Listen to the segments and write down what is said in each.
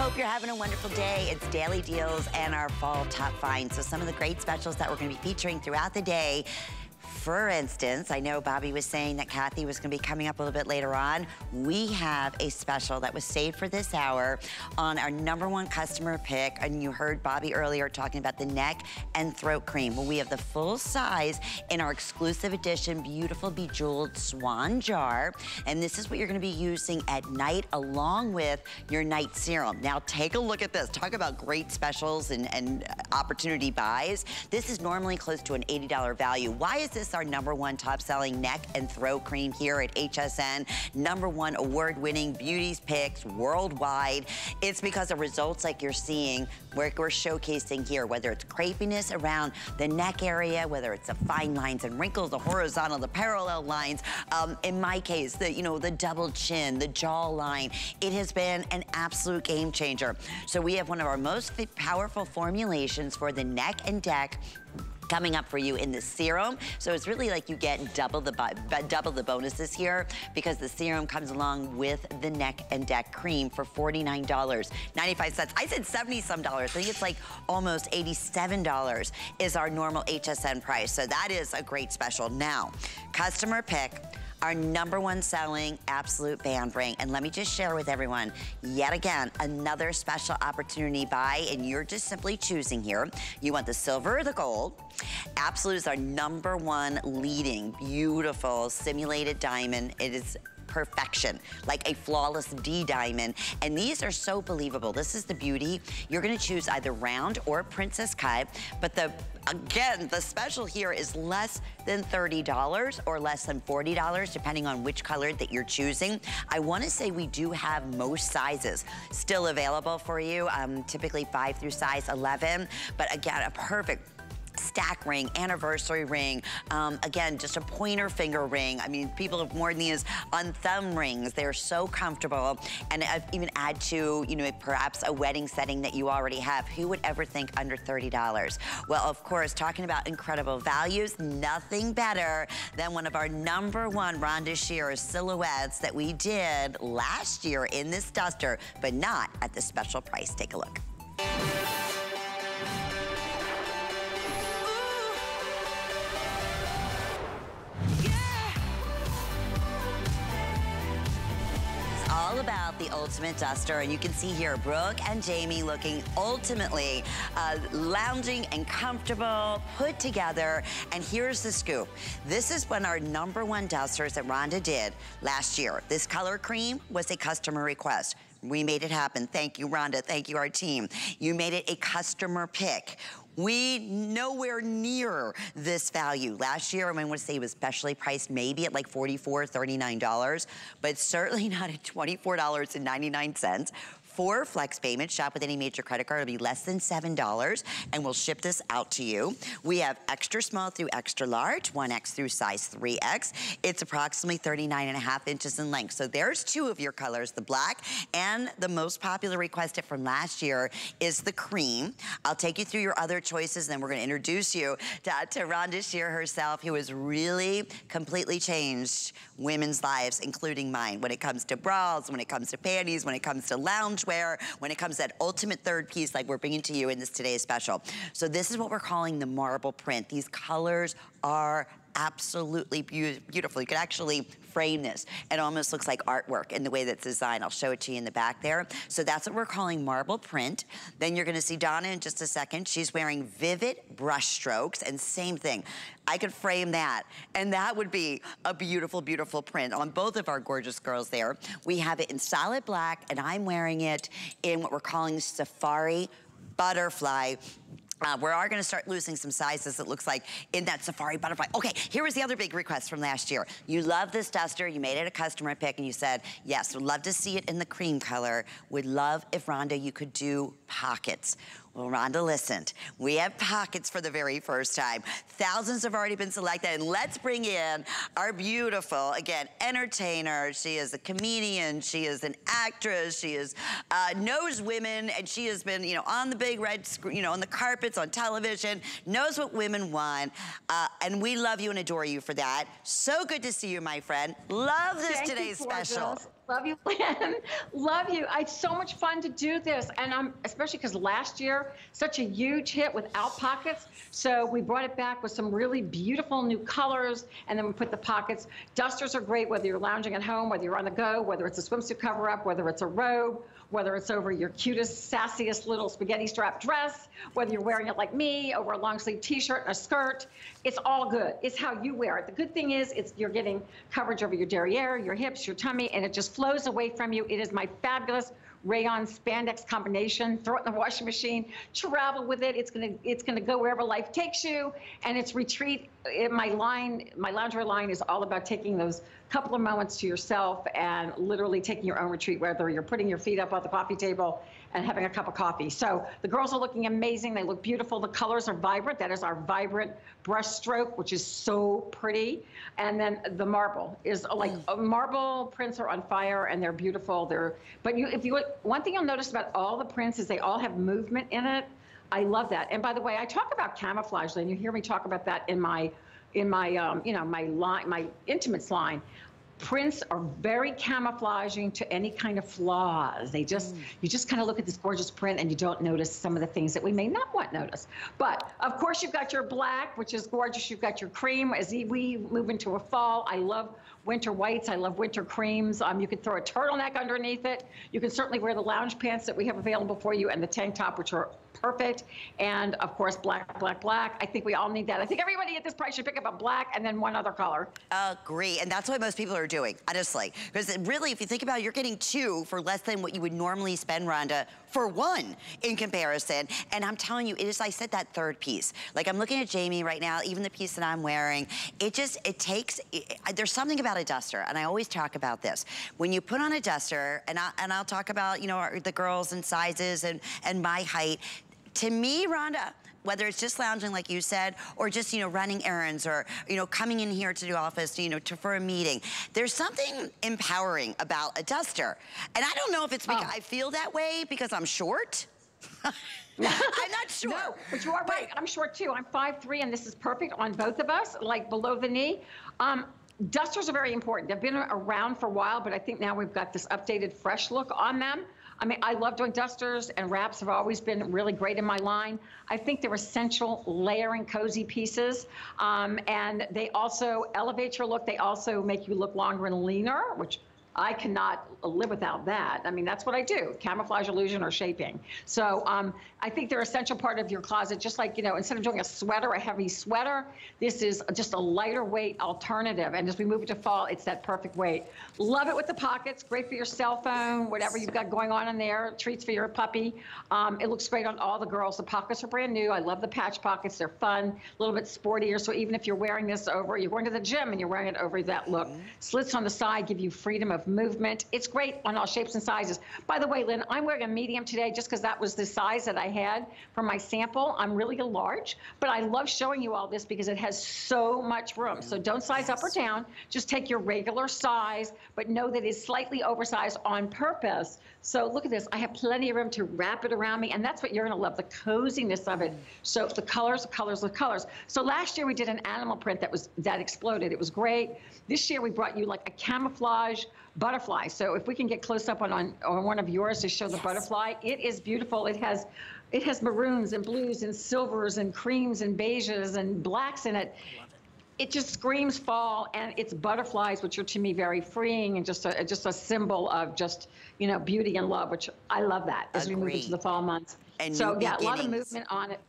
Hope you're having a wonderful day. It's daily deals and our fall top finds. So some of the great specials that we're gonna be featuring throughout the day for instance, I know Bobby was saying that Kathy was gonna be coming up a little bit later on. We have a special that was saved for this hour on our number one customer pick. And you heard Bobby earlier talking about the neck and throat cream. Well, we have the full size in our exclusive edition, beautiful bejeweled swan jar. And this is what you're gonna be using at night along with your night serum. Now take a look at this. Talk about great specials and, and uh, opportunity buys. This is normally close to an $80 value. Why is this is our number one top selling neck and throat cream here at HSN. Number one award winning beauties picks worldwide. It's because of results like you're seeing we're, we're showcasing here, whether it's crepiness around the neck area, whether it's the fine lines and wrinkles, the horizontal, the parallel lines. Um, in my case, the, you know, the double chin, the jawline. It has been an absolute game changer. So we have one of our most powerful formulations for the neck and deck coming up for you in the serum. So it's really like you get double the double the bonuses here because the serum comes along with the neck and deck cream for $49.95. I said 70 some dollars. I think it's like almost $87 is our normal HSN price. So that is a great special. Now, customer pick our number one selling absolute band ring. And let me just share with everyone, yet again, another special opportunity buy, and you're just simply choosing here. You want the silver or the gold. Absolute is our number one leading, beautiful simulated diamond. It is perfection, like a flawless D diamond. And these are so believable. This is the beauty. You're gonna choose either round or princess cut, but the again, the special here is less than $30 or less than $40, depending on which color that you're choosing. I wanna say we do have most sizes still available for you, um, typically five through size 11, but again, a perfect stack ring, anniversary ring. Um, again, just a pointer finger ring. I mean, people have worn these on thumb rings. They're so comfortable. And I've even add to, you know, perhaps a wedding setting that you already have. Who would ever think under $30? Well, of course, talking about incredible values, nothing better than one of our number one Rhonda Shear silhouettes that we did last year in this duster, but not at the special price. Take a look. All about the Ultimate Duster. And you can see here, Brooke and Jamie looking ultimately uh, lounging and comfortable, put together. And here's the scoop. This is one of our number one dusters that Rhonda did last year. This color cream was a customer request. We made it happen. Thank you, Rhonda. Thank you, our team. You made it a customer pick. We nowhere near this value. Last year, I mean, want to say it was specially priced maybe at like $44, $39, but certainly not at $24.99 for flex payment. Shop with any major credit card. It'll be less than $7 and we'll ship this out to you. We have extra small through extra large, 1X through size 3X. It's approximately 39 and a half inches in length. So there's two of your colors, the black and the most popular requested from last year is the cream. I'll take you through your other choices and then we're gonna introduce you to, to Rhonda Shear herself who has really completely changed women's lives, including mine, when it comes to bras, when it comes to panties, when it comes to loungewear, when it comes to that ultimate third piece like we're bringing to you in this today's special. So this is what we're calling the marble print. These colors are absolutely be beautiful. You could actually frame this. It almost looks like artwork in the way that's designed. I'll show it to you in the back there. So that's what we're calling marble print. Then you're gonna see Donna in just a second. She's wearing vivid brush strokes and same thing. I could frame that and that would be a beautiful, beautiful print on both of our gorgeous girls there. We have it in solid black and I'm wearing it in what we're calling safari butterfly uh, we are gonna start losing some sizes, it looks like, in that Safari Butterfly. Okay, here was the other big request from last year. You love this duster, you made it a customer pick, and you said, yes, would love to see it in the cream color. Would love if, Rhonda, you could do pockets. Well, Rhonda listened. We have pockets for the very first time. Thousands have already been selected. And let's bring in our beautiful, again, entertainer. She is a comedian. She is an actress. She is uh, knows women. And she has been, you know, on the big red screen, you know, on the carpets, on television, knows what women want. Uh, and we love you and adore you for that. So good to see you, my friend. Love this Thank today's special. Love you, Lynn. Love you. It's so much fun to do this. And I'm especially because last year, such a huge hit without pockets. So we brought it back with some really beautiful new colors. And then we put the pockets. Dusters are great whether you're lounging at home, whether you're on the go, whether it's a swimsuit cover up, whether it's a robe, whether it's over your cutest, sassiest little spaghetti strap dress, whether you're wearing it like me over a long sleeve t-shirt and a skirt. It's all good. It's how you wear it. The good thing is it's you're getting coverage over your derriere, your hips, your tummy, and it just flows away from you. It is my fabulous rayon spandex combination. Throw it in the washing machine, travel with it. It's gonna it's gonna go wherever life takes you, and it's retreat. my line, my lingerie line is all about taking those couple of moments to yourself and literally taking your own retreat, whether you're putting your feet up on the coffee table and having a cup of coffee. So the girls are looking amazing. They look beautiful. The colors are vibrant. That is our vibrant brush stroke, which is so pretty. And then the marble is like mm. marble prints are on fire and they're beautiful. They're but you if you one thing you'll notice about all the prints is they all have movement in it. I love that. And by the way, I talk about camouflage, and you hear me talk about that in my in my um, you know my line my intimates line prints are very camouflaging to any kind of flaws. They just, mm. you just kind of look at this gorgeous print and you don't notice some of the things that we may not want notice. But of course, you've got your black, which is gorgeous. You've got your cream. As we move into a fall, I love winter whites. I love winter creams. Um, you can throw a turtleneck underneath it. You can certainly wear the lounge pants that we have available for you and the tank top, which are perfect. And of course, black, black, black. I think we all need that. I think everybody at this price should pick up a black and then one other color. Agree. And that's what most people are doing, honestly. Because really, if you think about it, you're getting two for less than what you would normally spend, Rhonda, for one in comparison. And I'm telling you, it is, I said that third piece. Like I'm looking at Jamie right now, even the piece that I'm wearing, it just, it takes, it, there's something about a duster, and I always talk about this. When you put on a duster, and, I, and I'll talk about, you know, the girls and sizes and, and my height, to me, Rhonda, whether it's just lounging like you said, or just, you know, running errands or, you know, coming in here to the office, you know, to, for a meeting. There's something empowering about a duster. And I don't know if it's because oh. I feel that way because I'm short. I'm not sure. No, but you are right. I'm short too. I'm 5'3", and this is perfect on both of us, like below the knee. Um, dusters are very important. They've been around for a while, but I think now we've got this updated, fresh look on them. I mean, I love doing dusters and wraps have always been really great in my line. I think they're essential layering cozy pieces. Um, and they also elevate your look. They also make you look longer and leaner, which I cannot live without that. I mean, that's what I do, camouflage, illusion, or shaping. So um, I think they're essential part of your closet, just like, you know, instead of doing a sweater, a heavy sweater, this is just a lighter weight alternative. And as we move into fall, it's that perfect weight. Love it with the pockets, great for your cell phone, whatever you've got going on in there, treats for your puppy. Um, it looks great on all the girls. The pockets are brand new. I love the patch pockets. They're fun, a little bit sportier. So even if you're wearing this over, you're going to the gym and you're wearing it over that look. Mm -hmm. Slits on the side give you freedom of of movement. It's great on all shapes and sizes. By the way, Lynn, I'm wearing a medium today just because that was the size that I had for my sample. I'm really a large, but I love showing you all this because it has so much room. So don't size up or down. Just take your regular size, but know that it's slightly oversized on purpose. So look at this. I have plenty of room to wrap it around me, and that's what you're going to love, the coziness of it. So the colors, the colors, the colors. So last year we did an animal print that was that exploded. It was great. This year we brought you like a camouflage butterfly. So if we can get close up on, on, on one of yours to show yes. the butterfly, it is beautiful. It has it has maroons and blues and silvers and creams and beiges and blacks in it. It just screams fall, and it's butterflies, which are to me very freeing and just a just a symbol of just you know beauty and love, which I love that as Agreed. we move into the fall months. And so yeah, beginnings. a lot of movement on it.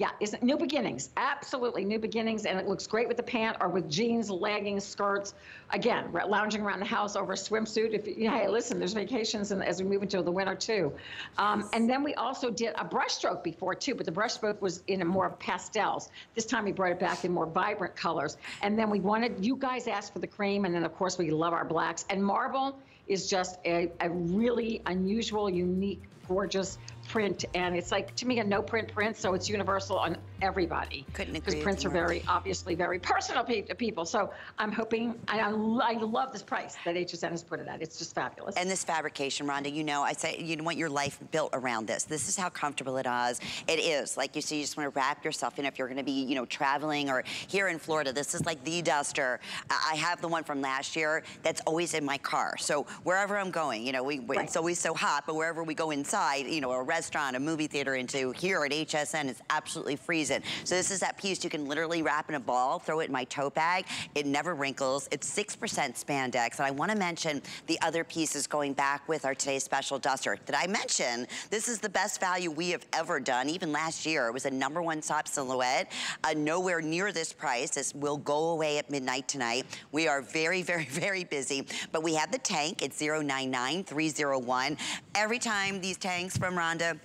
Yeah, it's new beginnings. Absolutely new beginnings, and it looks great with the pant or with jeans, leggings, skirts. Again, lounging around the house over a swimsuit. If you, hey, listen, there's vacations, and as we move into the winter too. Um, and then we also did a brushstroke before too, but the brushstroke was in a more pastels. This time we brought it back in more vibrant colors. And then we wanted you guys asked for the cream, and then of course we love our blacks and marble is just a, a really unusual, unique, gorgeous print. And it's like, to me, a no print print. So it's universal on everybody. Couldn't agree Because prints are very, obviously, very personal pe- to people. So I'm hoping, I, I love this price that HSN has put it at. It's just fabulous. And this fabrication, Rhonda, you know, I say you want your life built around this. This is how comfortable it is. It is. Like you see, you just want to wrap yourself in if you're going to be, you know, traveling or here in Florida. This is like the duster. I I have the one from last year that's always in my car. So wherever I'm going, you know, we, we- Right. it's always so hot, but wherever we go inside, you know, a restaurant, a movie theater into here at HSN, it's absolutely freezing. So this is that piece you can literally wrap in a ball, throw it in my tote bag. It never wrinkles. It's 6% spandex. And I want to mention the other pieces going back with our today's special duster. Did I mention this is the best value we have ever done? Even last year, it was a number one top silhouette. Uh, nowhere near this price. This will go away at midnight tonight. We are very, very, very busy. But we have the tank. It's 099301. Every time these tanks from Rhonda,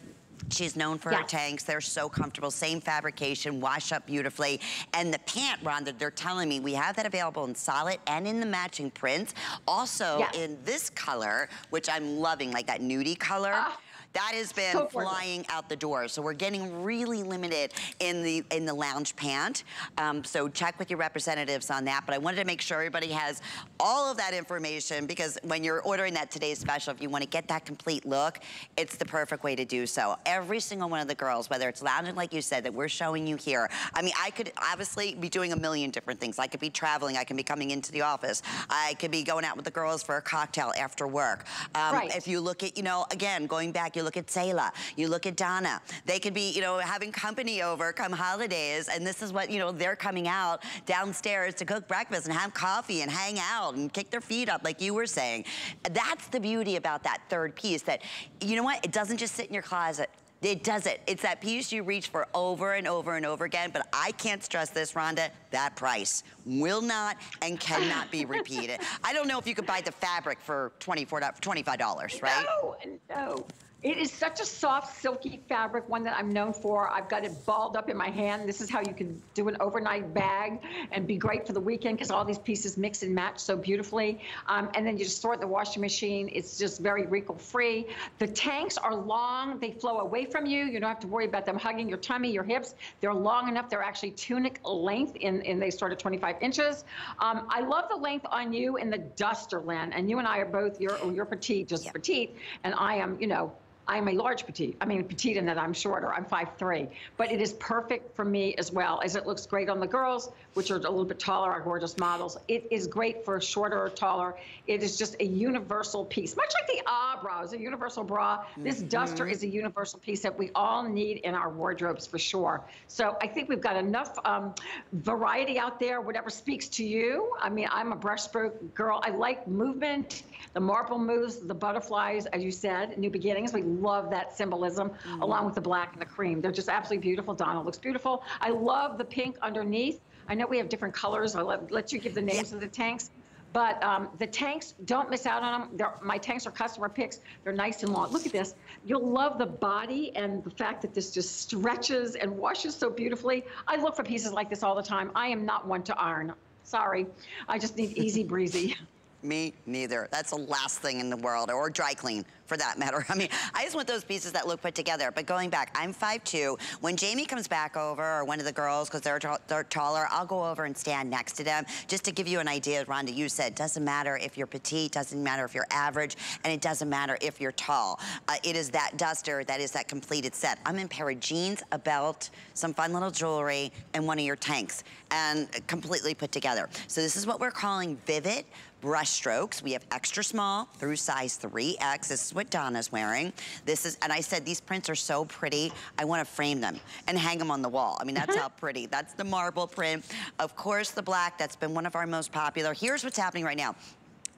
She's known for her tanks. They're so comfortable. Same fabrication, wash up beautifully. And the pant, Rhonda, they're telling me we have that available in solid and in the matching prints. Also Yes. in this color, which I'm loving, like that nudie color. Ah, that has been so flying out the door. So we're getting really limited in the in the lounge pant. Um, so check with your representatives on that. But I wanted to make sure everybody has all of that information because when you're ordering that today's special, if you want to get that complete look, it's the perfect way to do so. Every single one of the girls, whether it's lounging like you said that we're showing you here. I mean, I could obviously be doing a million different things. I could be traveling. I can be coming into the office. I could be going out with the girls for a cocktail after work. Um, Right. If you look at, you know, again, going back, you look at Sayla, you look at Donna. They could be, you know, having company over come holidays, and this is what, you know, they're coming out downstairs to cook breakfast and have coffee and hang out and kick their feet up, like you were saying. That's the beauty about that third piece that, you know what, it doesn't just sit in your closet. It does it. It's that piece you reach for over and over and over again, but I can't stress this, Rhonda, that price will not and cannot be repeated. I don't know if you could buy the fabric for $24, $25, right? No, no. It is such a soft, silky fabric, one that I'm known for. I've got it balled up in my hand. This is how you can do an overnight bag and be great for the weekend because all these pieces mix and match so beautifully. Um, and then you just throw it in the washing machine. It's just very wrinkle-free. The tanks are long. They flow away from you. You don't have to worry about them hugging your tummy, your hips. They're long enough. They're actually tunic length, in, in they start at 25 inches. Um, I love the length on you in the duster, Lynn. And you and I are both, you're, you're petite, just Yep. petite. And I am, you know, I am a large petite. I mean, petite in that I'm shorter. I'm 5'3". But it is perfect for me as well, as it looks great on the girls, which are a little bit taller, our gorgeous models. It is great for shorter or taller. It is just a universal piece, much like the Ah bra is a universal bra. This duster is a universal piece that we all need in our wardrobes for sure. So I think we've got enough um, variety out there, whatever speaks to you. I mean, I'm a brushstroke girl. I like movement, the marble moves, the butterflies, as you said, new beginnings. We love that symbolism along with the black and the cream. They're just absolutely beautiful. Donna looks beautiful. I love the pink underneath. I know we have different colors. I'll let, let you give the names of the tanks. But um, the tanks, don't miss out on them. They're, my tanks are customer picks. They're nice and long. Look at this. You'll love the body and the fact that this just stretches and washes so beautifully. I look for pieces like this all the time. I am not one to iron. Sorry. I just need easy breezy. Me neither. That's the last thing in the world, or dry clean for that matter. I mean, I just want those pieces that look put together. But going back, I'm 5'2". When Jamie comes back over, or one of the girls, because they're, they're taller, I'll go over and stand next to them just to give you an idea, Rhonda, you said, doesn't matter if you're petite, doesn't matter if you're average, and it doesn't matter if you're tall. Uh, it is that duster that is that completed set. I'm in pair of jeans, a belt, some fun little jewelry, and one of your tanks, and completely put together. So this is what we're calling Vivid brush strokes. We have extra small through size 3X. This is what Donna's wearing. This is, and I said these prints are so pretty, I want to frame them and hang them on the wall. I mean, that's how pretty. That's the marble print. Of course, the black, that's been one of our most popular. Here's what's happening right now.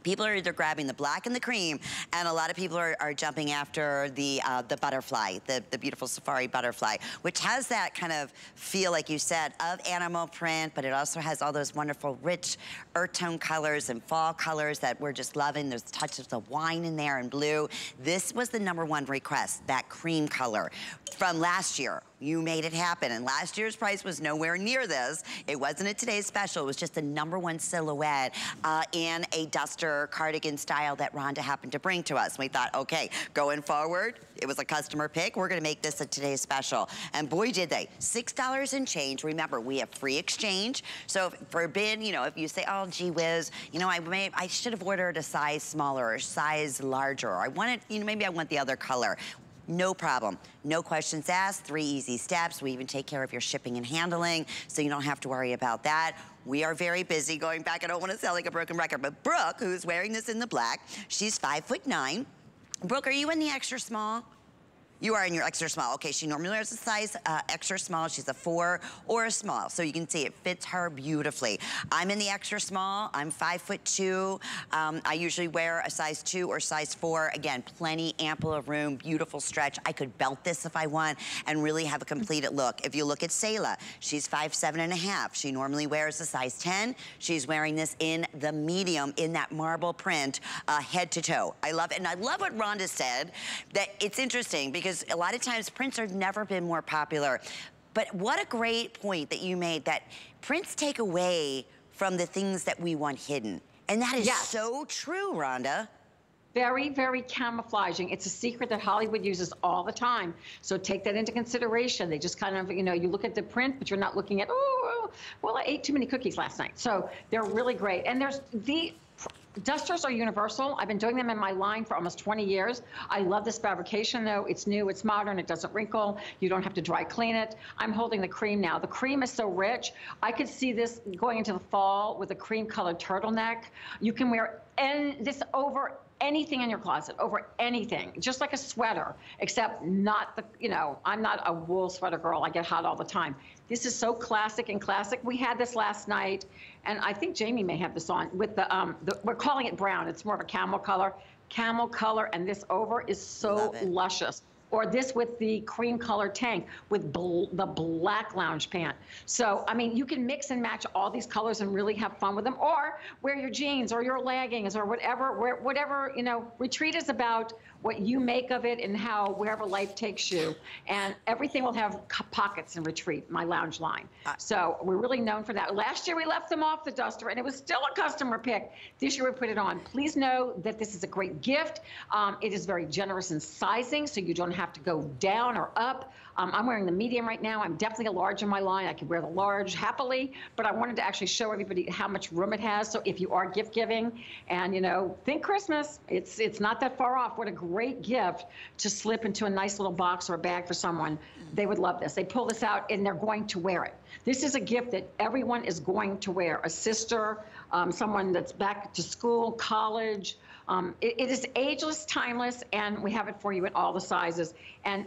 People are either grabbing the black and the cream, and a lot of people are, are jumping after the uh, the butterfly, the, the beautiful safari butterfly, which has that kind of feel, like you said, of animal print, but it also has all those wonderful rich earth tone colors and fall colors that we're just loving. There's touches of wine in there and blue. This was the number one request, that cream color from last year. You made it happen. And last year's price was nowhere near this. It wasn't a today's special. It was just the number one silhouette uh, in a duster cardigan style that Rhonda happened to bring to us. And we thought, okay, going forward, it was a customer pick. We're gonna make this a today's special. And boy, did they. $6 and change. Remember, we have free exchange. So forbid, you know, if you say, oh, gee whiz, you know, I may, I should have ordered a size smaller or size larger. Or I wanted, you know, maybe I want the other color. No problem. No questions asked, three easy steps. We even take care of your shipping and handling, so you don't have to worry about that. We are very busy going back. I don't want to sound like a broken record, but Brooke, who's wearing this in the black, she's five foot nine. Brooke, are you in the extra small? You are in your extra small. Okay, she normally wears a size uh, extra small. She's a four or a small. So you can see it fits her beautifully. I'm in the extra small. I'm five foot two. Um, I usually wear a size two or size four. Again, plenty ample of room, beautiful stretch. I could belt this if I want and really have a completed look. If you look at Selah, she's five, seven and a half. She normally wears a size 10. She's wearing this in the medium in that marble print, uh, head to toe. I love it. And I love what Rhonda said, that it's interesting because because a lot of times prints have never been more popular. But what a great point that you made that prints take away from the things that we want hidden. And that is yes. so true, Rhonda very, very camouflaging. It's a secret that Hollywood uses all the time. So take that into consideration. They just kind of, you know, you look at the print, but you're not looking at, oh, well, I ate too many cookies last night. So they're really great. And there's the Dusters are universal. I've been doing them in my line for almost 20 years. I love this fabrication though. It's new, it's modern, it doesn't wrinkle. You don't have to dry clean it. I'm holding the cream now. The cream is so rich. I could see this going into the fall with a cream colored turtleneck. You can wear and this over anything in your closet over anything, just like a sweater, except not the, you know, I'm not a wool sweater girl. I get hot all the time. This is so classic and classic. We had this last night, and I think Jamie may have this on with the, um, the we're calling it brown. It's more of a camel color. Camel color, and this over is so luscious or this with the cream colored tank with bl the black lounge pant. So, I mean, you can mix and match all these colors and really have fun with them, or wear your jeans or your leggings or whatever, whatever, you know, retreat is about what you make of it and how wherever life takes you. And everything will have pockets in retreat, my lounge line. So we're really known for that. Last year we left them off the duster and it was still a customer pick. This year we put it on. Please know that this is a great gift. Um, it is very generous in sizing, so you don't have to go down or up. Um, I'm wearing the medium right now. I'm definitely a large in my line. I could wear the large happily, but I wanted to actually show everybody how much room it has. So if you are gift giving and, you know, think Christmas, it's, it's not that far off. What a great gift to slip into a nice little box or a bag for someone. They would love this. They pull this out and they're going to wear it. This is a gift that everyone is going to wear. A sister, um, someone that's back to school, college. Um, it, it is ageless, timeless, and we have it for you in all the sizes. And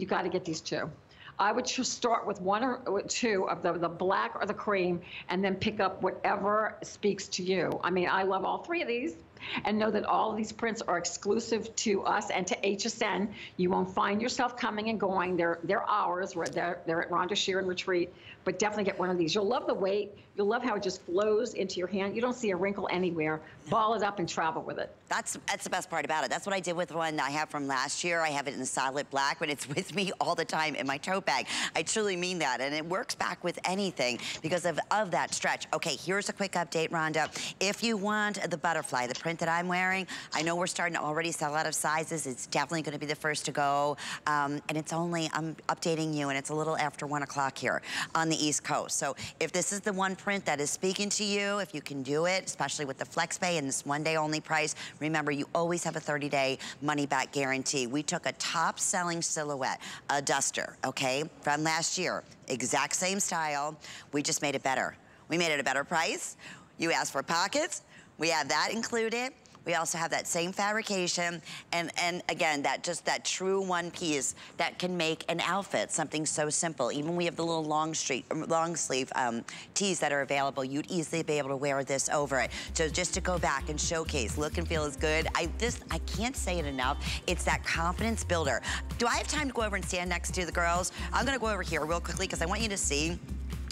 you got to get these two. I would just start with one or two of the, the black or the cream and then pick up whatever speaks to you. I mean, I love all three of these and know that all of these prints are exclusive to us and to HSN. You won't find yourself coming and going. They're, they're ours. They're, they're at Rhonda Shear and Retreat, but definitely get one of these. You'll love the weight. You'll love how it just flows into your hand. You don't see a wrinkle anywhere. Ball it up and travel with it. That's that's the best part about it. That's what I did with one I have from last year. I have it in solid black, but it's with me all the time in my tote bag. I truly mean that, and it works back with anything because of, of that stretch. Okay, here's a quick update, Rhonda. If you want the butterfly, the print that I'm wearing, I know we're starting to already sell out of sizes. It's definitely going to be the first to go, um, and it's only, I'm updating you, and it's a little after 1 o'clock here on the East Coast. So if this is the one print that is speaking to you, if you can do it, especially with the FlexPay and this one day only price, remember you always have a 30 day money back guarantee. We took a top selling silhouette, a duster, okay, from last year, exact same style. We just made it better. We made it a better price. You asked for pockets. We have that included. We also have that same fabrication and, and again, that just that true one piece that can make an outfit something so simple. Even we have the little long, street, long sleeve um, tees that are available. You'd easily be able to wear this over it. So just to go back and showcase, look and feel is good. I this I can't say it enough. It's that confidence builder. Do I have time to go over and stand next to the girls? I'm gonna go over here real quickly because I want you to see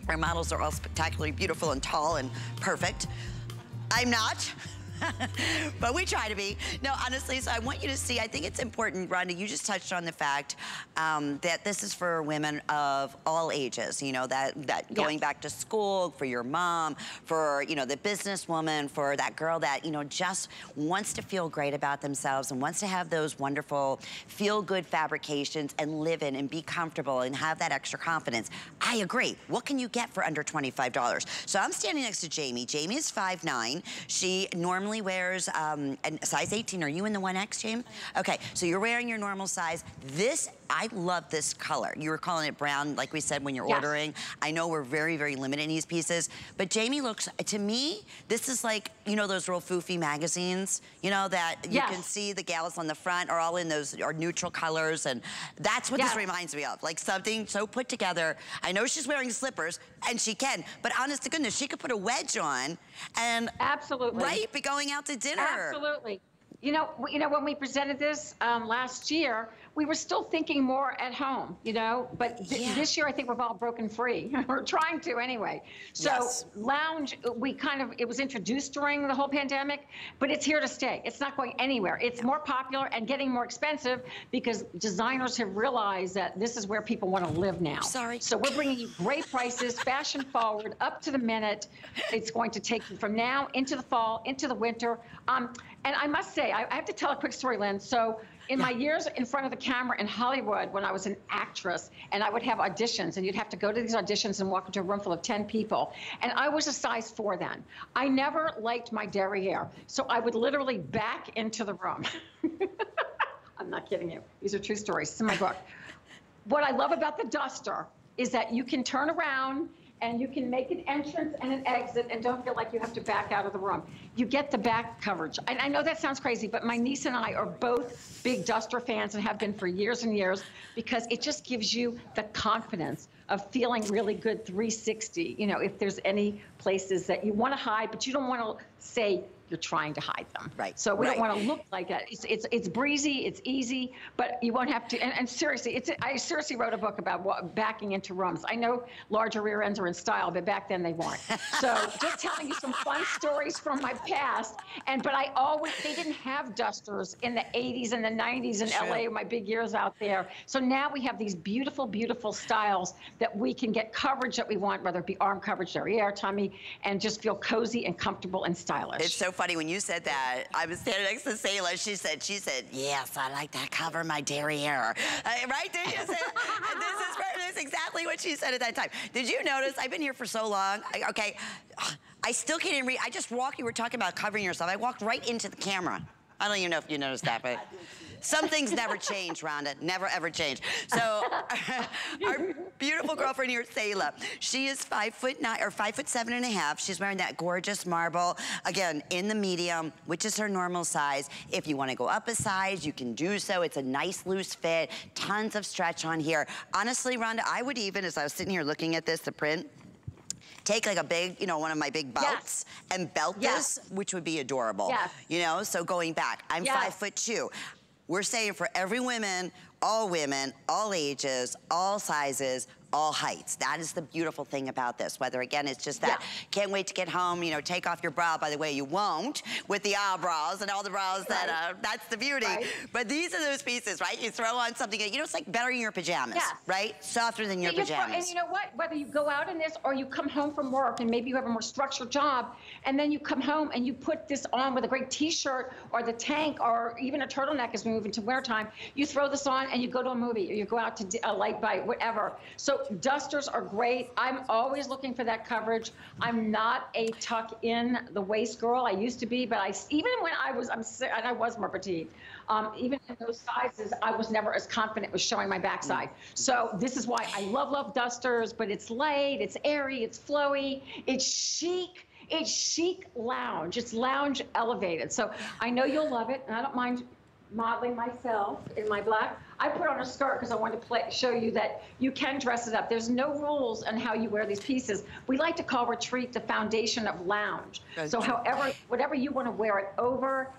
our models are all spectacularly beautiful and tall and perfect. I'm not. but we try to be. No, honestly, so I want you to see, I think it's important, Rhonda, you just touched on the fact um, that this is for women of all ages, you know, that, that yeah. going back to school, for your mom, for, you know, the businesswoman, for that girl that, you know, just wants to feel great about themselves and wants to have those wonderful feel-good fabrications and live in and be comfortable and have that extra confidence. I agree. What can you get for under $25? So I'm standing next to Jamie. Jamie is 5'9". She normally wears um, a size 18. Are you in the 1X, Jamie? Okay, so you're wearing your normal size. This, I love this color. You were calling it brown, like we said, when you're yes. ordering. I know we're very, very limited in these pieces, but Jamie looks, to me, this is like, you know those real foofy magazines, you know, that you yes. can see the gals on the front are all in those are neutral colors, and that's what yes. this reminds me of. Like something so put together. I know she's wearing slippers, and she can, but honest to goodness, she could put a wedge on and absolutely right be going out to dinner. Absolutely. You know, you know when we presented this um, last year, we were still thinking more at home, you know, but th yeah. this year I think we've all broken free. we're trying to anyway. So yes. lounge, we kind of, it was introduced during the whole pandemic, but it's here to stay. It's not going anywhere. It's more popular and getting more expensive because designers have realized that this is where people want to live now. Sorry. So we're bringing you great prices, fashion forward, up to the minute. It's going to take you from now into the fall, into the winter. Um, and I must say, I, I have to tell a quick story, Lynn. So in my years in front of the camera in Hollywood, when I was an actress, and I would have auditions, and you'd have to go to these auditions and walk into a room full of 10 people. And I was a size four then. I never liked my derriere, so I would literally back into the room. I'm not kidding you. These are true stories. It's in my book. What I love about the duster is that you can turn around and you can make an entrance and an exit and don't feel like you have to back out of the room. You get the back coverage. And I know that sounds crazy, but my niece and I are both big Duster fans and have been for years and years because it just gives you the confidence of feeling really good 360. You know, if there's any places that you want to hide, but you don't want to say, you're trying to hide them. Right. So we right. don't want to look like that. It's, it's, it's breezy, it's easy, but you won't have to. And, and seriously, it's, I seriously wrote a book about what, backing into rooms. I know larger rear ends are in style, but back then they weren't. so just telling you some fun stories from my past. And but I always they didn't have dusters in the 80s and the 90s in sure. LA, my big years out there. So now we have these beautiful, beautiful styles that we can get coverage that we want, whether it be arm coverage, derriere, tummy, and just feel cozy and comfortable and stylish. It's so funny when you said that. I was standing next to Sayla. She said, she said, yes, I like that cover my derriere. Uh, right? Did you say this is, this is exactly what she said at that time. Did you notice? I've been here for so long. I, okay. I still can't read. I just walked, you were talking about covering yourself. I walked right into the camera. I don't even know if you noticed that, but some things never change, Rhonda. Never, ever change. So our beautiful girlfriend here, Sayla, she is five foot nine, or five foot seven and a half. She's wearing that gorgeous marble, again, in the medium, which is her normal size. If you want to go up a size, you can do so. It's a nice loose fit, tons of stretch on here. Honestly, Rhonda, I would even, as I was sitting here looking at this, the print, take like a big, you know, one of my big belts yes. and belt yes. this, which would be adorable. Yes. You know, so going back, I'm five foot two. We're saying for every woman, all women, all ages, all sizes, all heights. That is the beautiful thing about this. Whether, again, it's just that, yeah. can't wait to get home, you know, take off your bra. By the way, you won't with the eyebrows and all the bras right. that, uh, that's the beauty. Right. But these are those pieces, right? You throw on something, you know, it's like better in your pajamas, yes. right? Softer than your and pajamas. And you know what? Whether you go out in this or you come home from work and maybe you have a more structured job, and then you come home and you put this on with a great t-shirt or the tank or even a turtleneck as we move into wintertime, you throw this on and you go to a movie or you go out to a light bite, whatever. So dusters are great. I'm always looking for that coverage. I'm not a tuck in the waist girl. I used to be, but I even when I was I'm and I was more petite. Um, even in those sizes, I was never as confident with showing my backside. So this is why I love love dusters. But it's light, it's airy, it's flowy, it's chic. It's chic lounge. It's lounge elevated. So I know you'll love it, and I don't mind modeling myself in my black. I put on a skirt because I wanted to play, show you that you can dress it up. There's no rules on how you wear these pieces. We like to call retreat the foundation of lounge. So however, whatever you want to wear it over,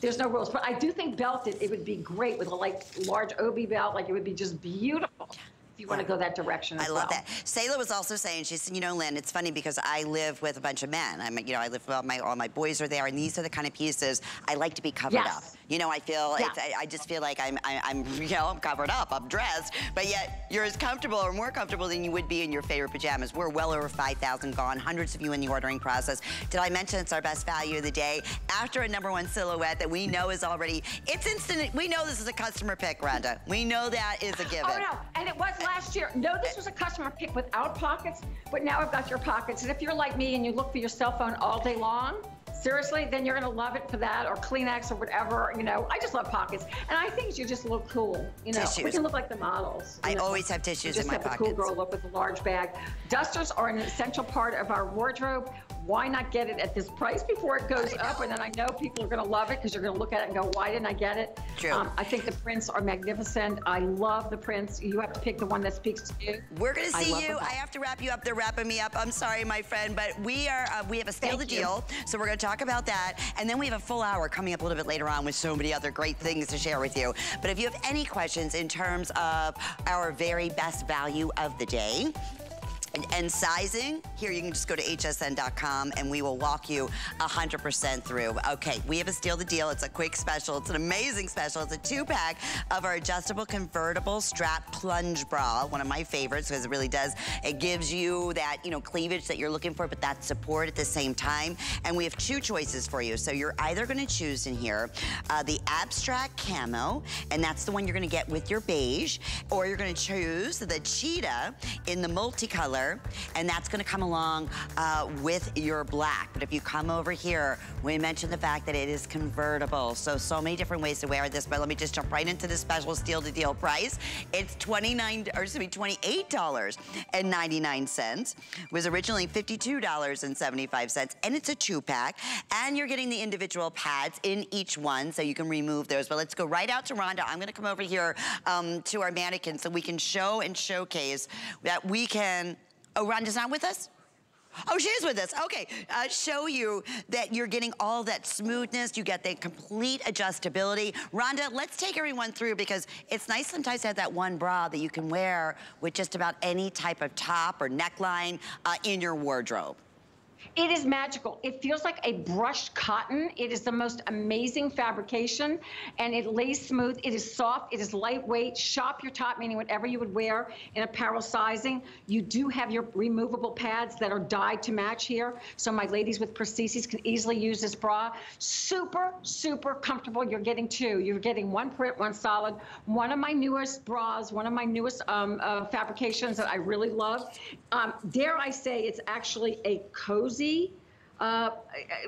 there's no rules. But I do think belted, it would be great with a like large obi belt. Like it would be just beautiful. If you want to go that direction I as love well. that. Sayla was also saying, she said, you know, Lynn, it's funny because I live with a bunch of men. I'm, you know, I live with all my, all my boys are there, and these are the kind of pieces I like to be covered Yes. up. You know, I feel, Yeah. it's, I, I just feel like I'm, I, I'm, you know, I'm covered up, I'm dressed, but yet you're as comfortable or more comfortable than you would be in your favorite pajamas. We're well over 5,000 gone, hundreds of you in the ordering process. Did I mention it's our best value of the day? After a number one silhouette that we know is already, it's instant, we know this is a customer pick, Rhonda. We know that is a oh, given. Oh no, and it was last year. No, this was a customer pick without pockets, but now I've got your pockets. And if you're like me and you look for your cell phone all day long, seriously, then you're gonna love it for that, or Kleenex or whatever. You know, I just love pockets, and I think you just look cool. You know, Tissues. we can look like the models. I know. always have tissues just in my have the pockets. cool girl look with a large bag. Dusters are an essential part of our wardrobe. Why not get it at this price before it goes up? And then I know people are going to love it because you're going to look at it and go, "Why didn't I get it?" True. I think the prints are magnificent. I love the prints. You have to pick the one that speaks to you. We're gonna see love you. I have to wrap you up. They're wrapping me up. I'm sorry, my friend, but we are uh, we have a steal the you. deal. So we're gonna talk about that, and then we have a full hour coming up a little bit later on with so many other great things to share with you. But if you have any questions in terms of our very best value of the day. And, and sizing, here you can just go to hsn.com and we will walk you 100% through. Okay, we have a steal the deal. It's a quick special. It's an amazing special. It's a two pack of our adjustable convertible strap plunge bra, one of my favorites because it really does. It gives you that, you know, cleavage that you're looking for, but that support at the same time. And we have two choices for you. So you're either going to choose in here uh, the abstract camo, and that's the one you're going to get with your beige, or you're going to choose the cheetah in the multicolor, and that's going to come along uh, with your black. But if you come over here, we mentioned the fact that it is convertible. So, so many different ways to wear this, but let me just jump right into the special steal to deal price. It's 29, or excuse me, $28.99. Was originally $52.75, and it's a two pack. And you're getting the individual pads in each one, so you can remove those. But let's go right out to Rhonda. I'm gonna come over here um, to our mannequin so we can show and showcase that we can, oh, Rhonda's not with us? Oh, she is with us. Okay, uh, show you that you're getting all that smoothness. You get the complete adjustability. Rhonda, let's take everyone through because it's nice sometimes to have that one bra that you can wear with just about any type of top or neckline uh, in your wardrobe. It is magical. It feels like a brushed cotton. It is the most amazing fabrication and it lays smooth. It is soft. It is lightweight. Shop your top, meaning whatever you would wear in apparel sizing. You do have your removable pads that are dyed to match here. So my ladies with prostheses can easily use this bra. Super, super comfortable. You're getting two. You're getting one print, one solid. One of my newest bras, one of my newest um, uh, fabrications that I really love. Um, dare I say it's actually a cozy see uh,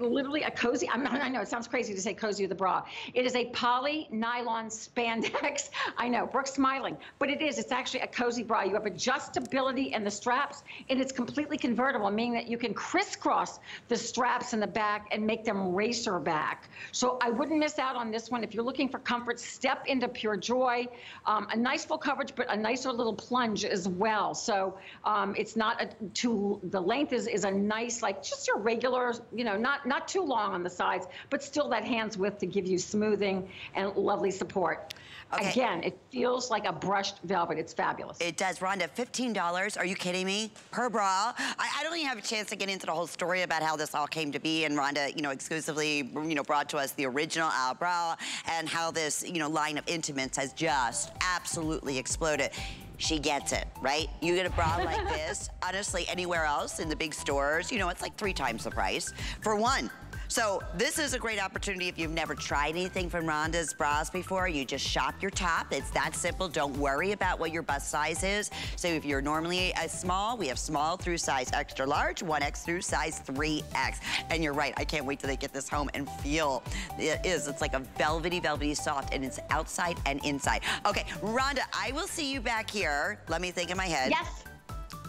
literally a cozy. I'm I know it sounds crazy to say cozy with a bra. It is a poly nylon spandex. I know Brooke's smiling, but it is. It's actually a cozy bra. You have adjustability in the straps, and it's completely convertible, meaning that you can crisscross the straps in the back and make them racer back. So I wouldn't miss out on this one. If you're looking for comfort, step into Pure Joy. Um, a nice full coverage, but a nicer little plunge as well. So um, it's not a, too. The length is is a nice like just your regular, you know, not not too long on the sides, but still that hands width to give you smoothing and lovely support. Okay. Again, it feels like a brushed velvet. It's fabulous. It does, Rhonda, $15. Are you kidding me? Per bra. I, I don't even have a chance to get into the whole story about how this all came to be and Rhonda, you know, exclusively, you know, brought to us the original Ahh Bra and how this, you know, line of intimates has just absolutely exploded. She gets it, right? You get a bra like this, honestly, anywhere else in the big stores, you know, it's like three times the price for one. So this is a great opportunity if you've never tried anything from Rhonda's bras before. You just shop your top. It's that simple. Don't worry about what your bust size is. So if you're normally a small, we have small through size extra large, 1X through size 3X. And you're right, I can't wait till they get this home and feel it is. It's like a velvety, velvety soft and it's outside and inside. Okay, Rhonda, I will see you back here. Let me think in my head. yes.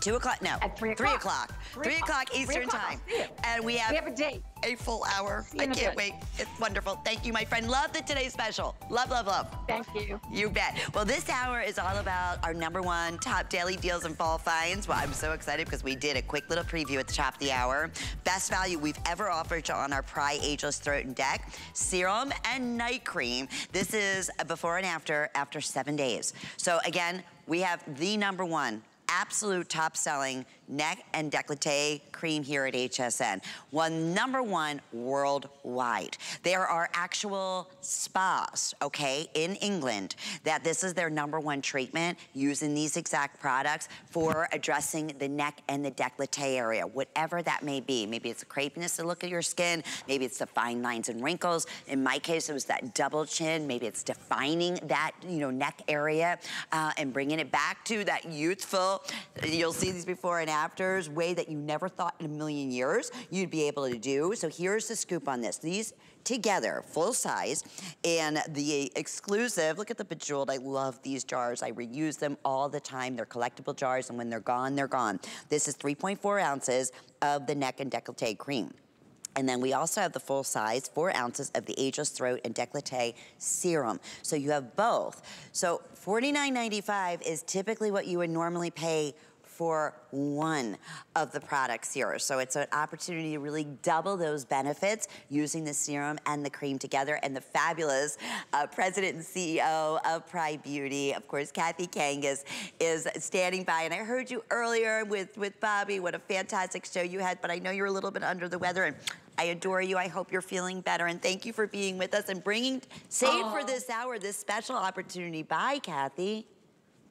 Two o'clock, no. At three Three o'clock. o'clock. Three Three o'clock o'clock. Eastern o'clock. time. I'll see you. And we have, We have a date. a full hour. I can't bit. wait. It's wonderful. Thank you, my friend. Love the today's special. Love, love, love. Thank you. You bet. Well, this hour is all about our number one top daily deals and fall finds. Well, I'm so excited because we did a quick little preview at the top of the hour. Best value we've ever offered you on our PRAI Ageless Throat and Deck Serum and Night Cream. This is a before and after, after seven days. So again, we have the number one absolute top selling neck and decollete cream here at HSN. One number one worldwide. There are actual spas, okay, in England that this is their number one treatment using these exact products for addressing the neck and the decollete area, whatever that may be. Maybe it's the crepiness to look at your skin, maybe it's the fine lines and wrinkles. In my case, it was that double chin. Maybe it's defining that, you know, neck area uh, and bringing it back to that youthful, you'll see these before and afters, way that you never thought in a million years you'd be able to do. So here's the scoop on this. These together, full size, and the exclusive, look at the bejeweled, I love these jars. I reuse them all the time. They're collectible jars, and when they're gone, they're gone. This is 3.4 ounces of the neck and decollete cream. And then we also have the full size, four ounces of the Ageless Throat and Decollete Serum. So you have both. So $49.95 is typically what you would normally pay for one of the products here. So it's an opportunity to really double those benefits using the serum and the cream together. And the fabulous uh, president and CEO of PRAI Beauty, of course, Kathy Kangas, is standing by. And I heard you earlier with, with Bobby, what a fantastic show you had, but I know you're a little bit under the weather. and I adore you. I hope you're feeling better. And thank you for being with us and bringing, saved for this hour, this special opportunity. Bye, Kathy.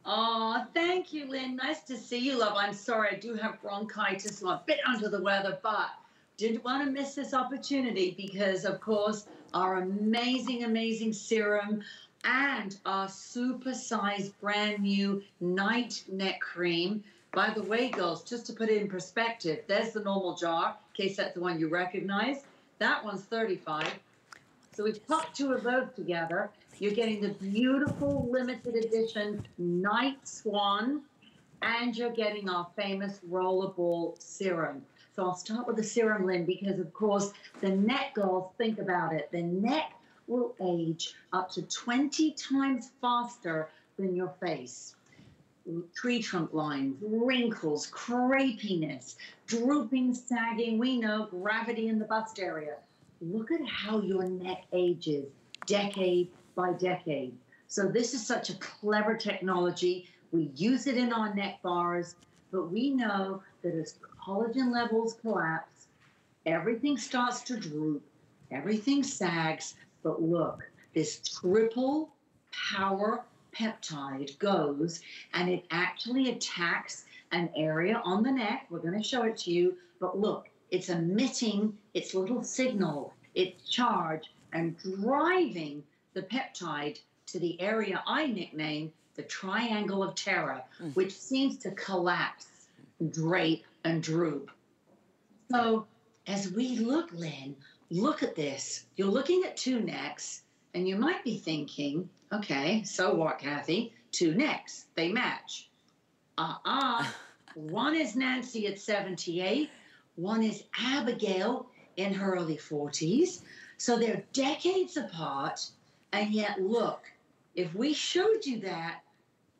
Oh, thank you, Lynn. Nice to see you, love. I'm sorry, I do have bronchitis, I'm a bit under the weather, but didn't want to miss this opportunity because, of course, our amazing, amazing serum and our super-sized brand new night neck cream. By the way, girls, just to put it in perspective, there's the normal jar, in case that's the one you recognize. That one's 35. So we've put two of those together. You're getting the beautiful limited edition Night Swan, and you're getting our famous rollerball serum. So I'll start with the serum, Lynn, because of course the neck girls think about it. The neck will age up to 20 times faster than your face. Tree trunk lines, wrinkles, crepiness, drooping, sagging. We know gravity in the bust area look at how your neck ages decade by decade. So this is such a clever technology. We use it in our neck bars, but we know that as collagen levels collapse, everything starts to droop, everything sags. But look, this triple power peptide goes and it actually attacks an area on the neck. We're going to show it to you, but look, it's emitting its little signal, its charge, and driving the peptide to the area I nickname the triangle of terror, mm. which seems to collapse, drape, and droop. So as we look, Lynn, look at this. You're looking at two necks, and you might be thinking, okay, so what, Kathy? Two necks, they match. Uh-uh. One is Nancy at 78, one is Abigail in her early 40s. So they're decades apart, and yet look, if we showed you that,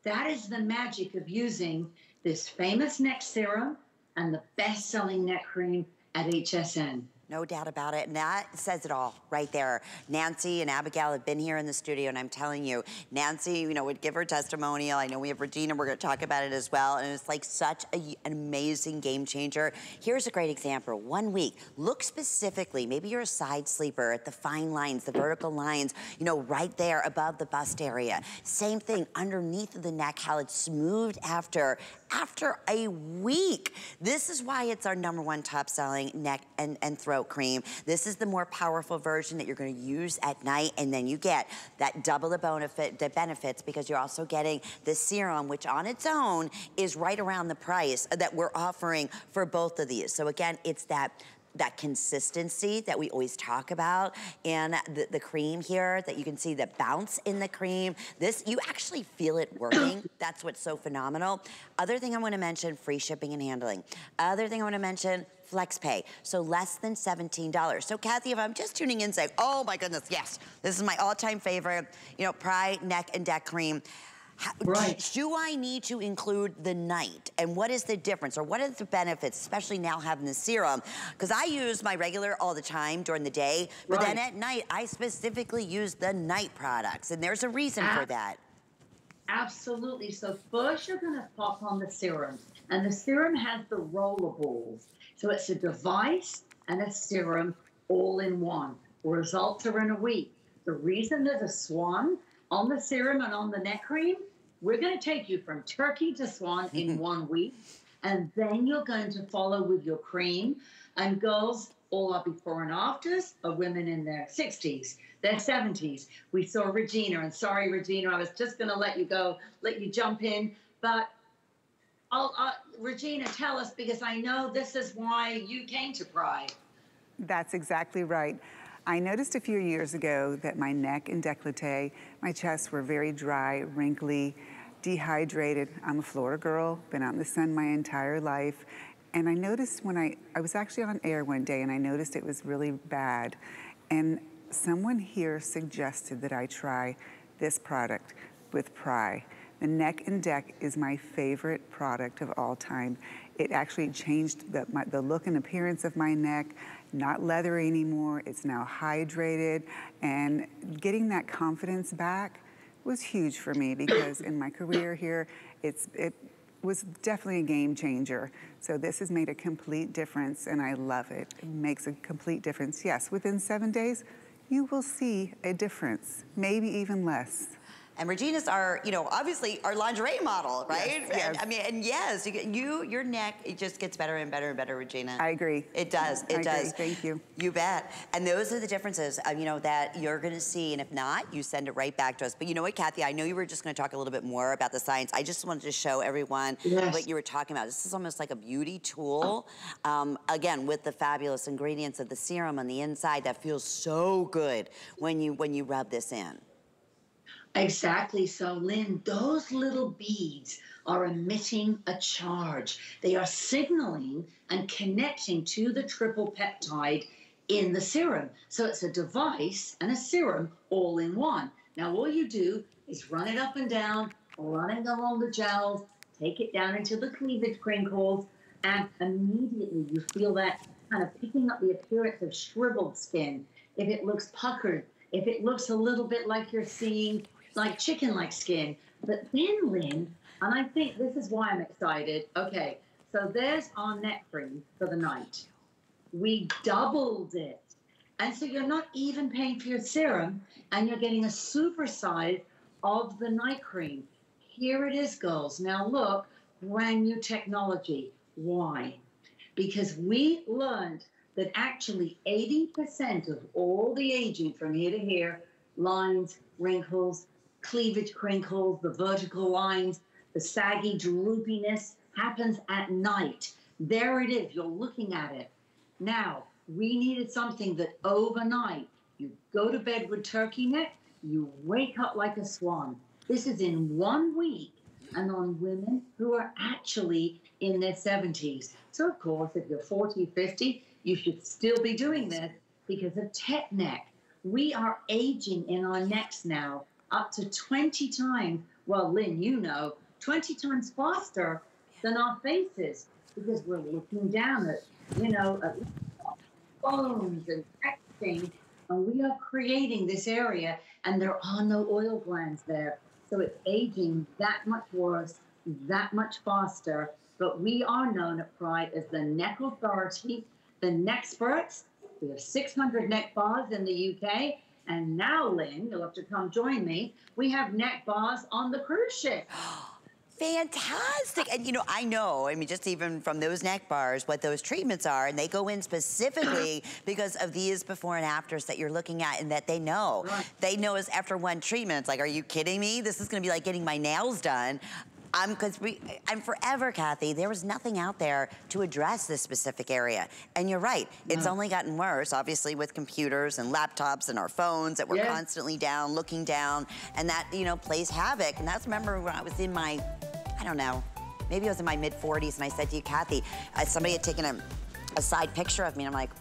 that is the magic of using this famous neck serum and the best-selling neck cream at HSN. No doubt about it. And that says it all right there. Nancy and Abigail have been here in the studio, and I'm telling you, Nancy, you know, would give her testimonial. I know we have Regina, we're going to talk about it as well. And it's like such a, an amazing game changer. Here's a great example. One week, look specifically, maybe you're a side sleeper at the fine lines, the vertical lines, you know, right there above the bust area. Same thing underneath of the neck, how it's smoothed after after a week. This is why it's our number one top selling neck and, and throat cream. This is the more powerful version that you're gonna use at night and then you get that double the benefit, the benefits because you're also getting the serum, which on its own is right around the price that we're offering for both of these. So again, it's that that consistency that we always talk about and the, the cream here that you can see the bounce in the cream. This, you actually feel it working. That's what's so phenomenal. Other thing I wanna mention, free shipping and handling. Other thing I wanna mention, FlexPay, so less than $17. So Kathy, if I'm just tuning in saying, oh my goodness, yes, this is my all-time favorite, you know, PRAI Neck and Deck Cream, how, right. Do I need to include the night? And what is the difference? Or what are the benefits, especially now having the serum? Because I use my regular all the time during the day, but right. then at night, I specifically use the night products. And there's a reason for that. Absolutely. So first you're gonna pop on the serum. And the serum has the rollables. So it's a device and a serum all in one. Results are in a week. The reason there's a swan on the serum and on the neck cream, we're going to take you from turkey to swan in one week. And then you're going to follow with your cream. And girls, all our before and afters are women in their 60s, their 70s. We saw Regina, and sorry, Regina, I was just going to let you go, let you jump in. But I'll, uh, Regina, tell us because I know this is why you came to PRAI. That's exactly right. I noticed a few years ago that my neck and décolleté, my chest were very dry, wrinkly, dehydrated. I'm a Florida girl, been out in the sun my entire life. And I noticed when I, I was actually on air one day and I noticed it was really bad. And someone here suggested that I try this product with PRAI. The Neck and Deck is my favorite product of all time. It actually changed the, my, the look and appearance of my neck not leathery anymore. It's now hydrated. And getting that confidence back was huge for me because in my career here, it's, it was definitely a game changer. So this has made a complete difference and I love it. It makes a complete difference. Yes, within seven days, you will see a difference, maybe even less. And Regina's our, you know, obviously our lingerie model, right? Yes, yes. I mean, and yes, you, your neck, it just gets better and better and better, Regina. I agree. It does, it I does. Agree. Thank you. You bet. And those are the differences, uh, you know, that you're gonna see, and if not, you send it right back to us. But you know what, Kathy, I know you were just gonna talk a little bit more about the science. I just wanted to show everyone yes. what you were talking about. This is almost like a beauty tool. Um, again, with the fabulous ingredients of the serum on the inside that feels so good when you, when you rub this in. Exactly. So, Lynn, those little beads are emitting a charge. They are signaling and connecting to the triple peptide in the serum. So, it's a device and a serum all in one. Now, all you do is run it up and down, running along the gels, take it down into the cleavage crinkles, and immediately you feel that kind of picking up the appearance of shriveled skin. If it looks puckered, if it looks a little bit like you're seeing like chicken like skin. But then, Lynn, and I think this is why I'm excited. Okay, so there's our neck cream for the night. We doubled it. And so you're not even paying for your serum and you're getting a super size of the night cream. Here it is, girls. Now look, brand new technology. Why? Because we learned that actually 80% of all the aging from here to here, lines, wrinkles, cleavage crinkles, the vertical lines, the saggy droopiness happens at night. There it is. You're looking at it. Now, we needed something that overnight you go to bed with turkey neck, you wake up like a swan. This is in one week and on women who are actually in their 70s. So, of course, if you're 40, 50, you should still be doing this because of tech neck. We are aging in our necks now up to 20 times, well, Lynn, you know, 20 times faster than our faces because we're looking down at, you know, at phones and texting, and we are creating this area, and there are no oil glands there. So it's aging that much worse, that much faster. But we are known at PRAI as the neck authority, the neck experts. We have 600 neck bars in the UK, and now, Lynn, you'll have to come join me. We have neck bars on the cruise ship. Fantastic. And you know, I know, I mean, just even from those neck bars, what those treatments are, and they go in specifically because of these before and afters that you're looking at and that they know. Right. They know is after one treatment. It's like, are you kidding me? This is gonna be like getting my nails done I'm because we and forever, Kathy, there was nothing out there to address this specific area. And you're right, it's No. only gotten worse, obviously, with computers and laptops and our phones that we're Yeah. constantly down, looking down, and that you know plays havoc. And that's remember when I was in my, I don't know, maybe I was in my mid 40s, and I said to you, Kathy, uh, somebody had taken a, a side picture of me, and I'm like.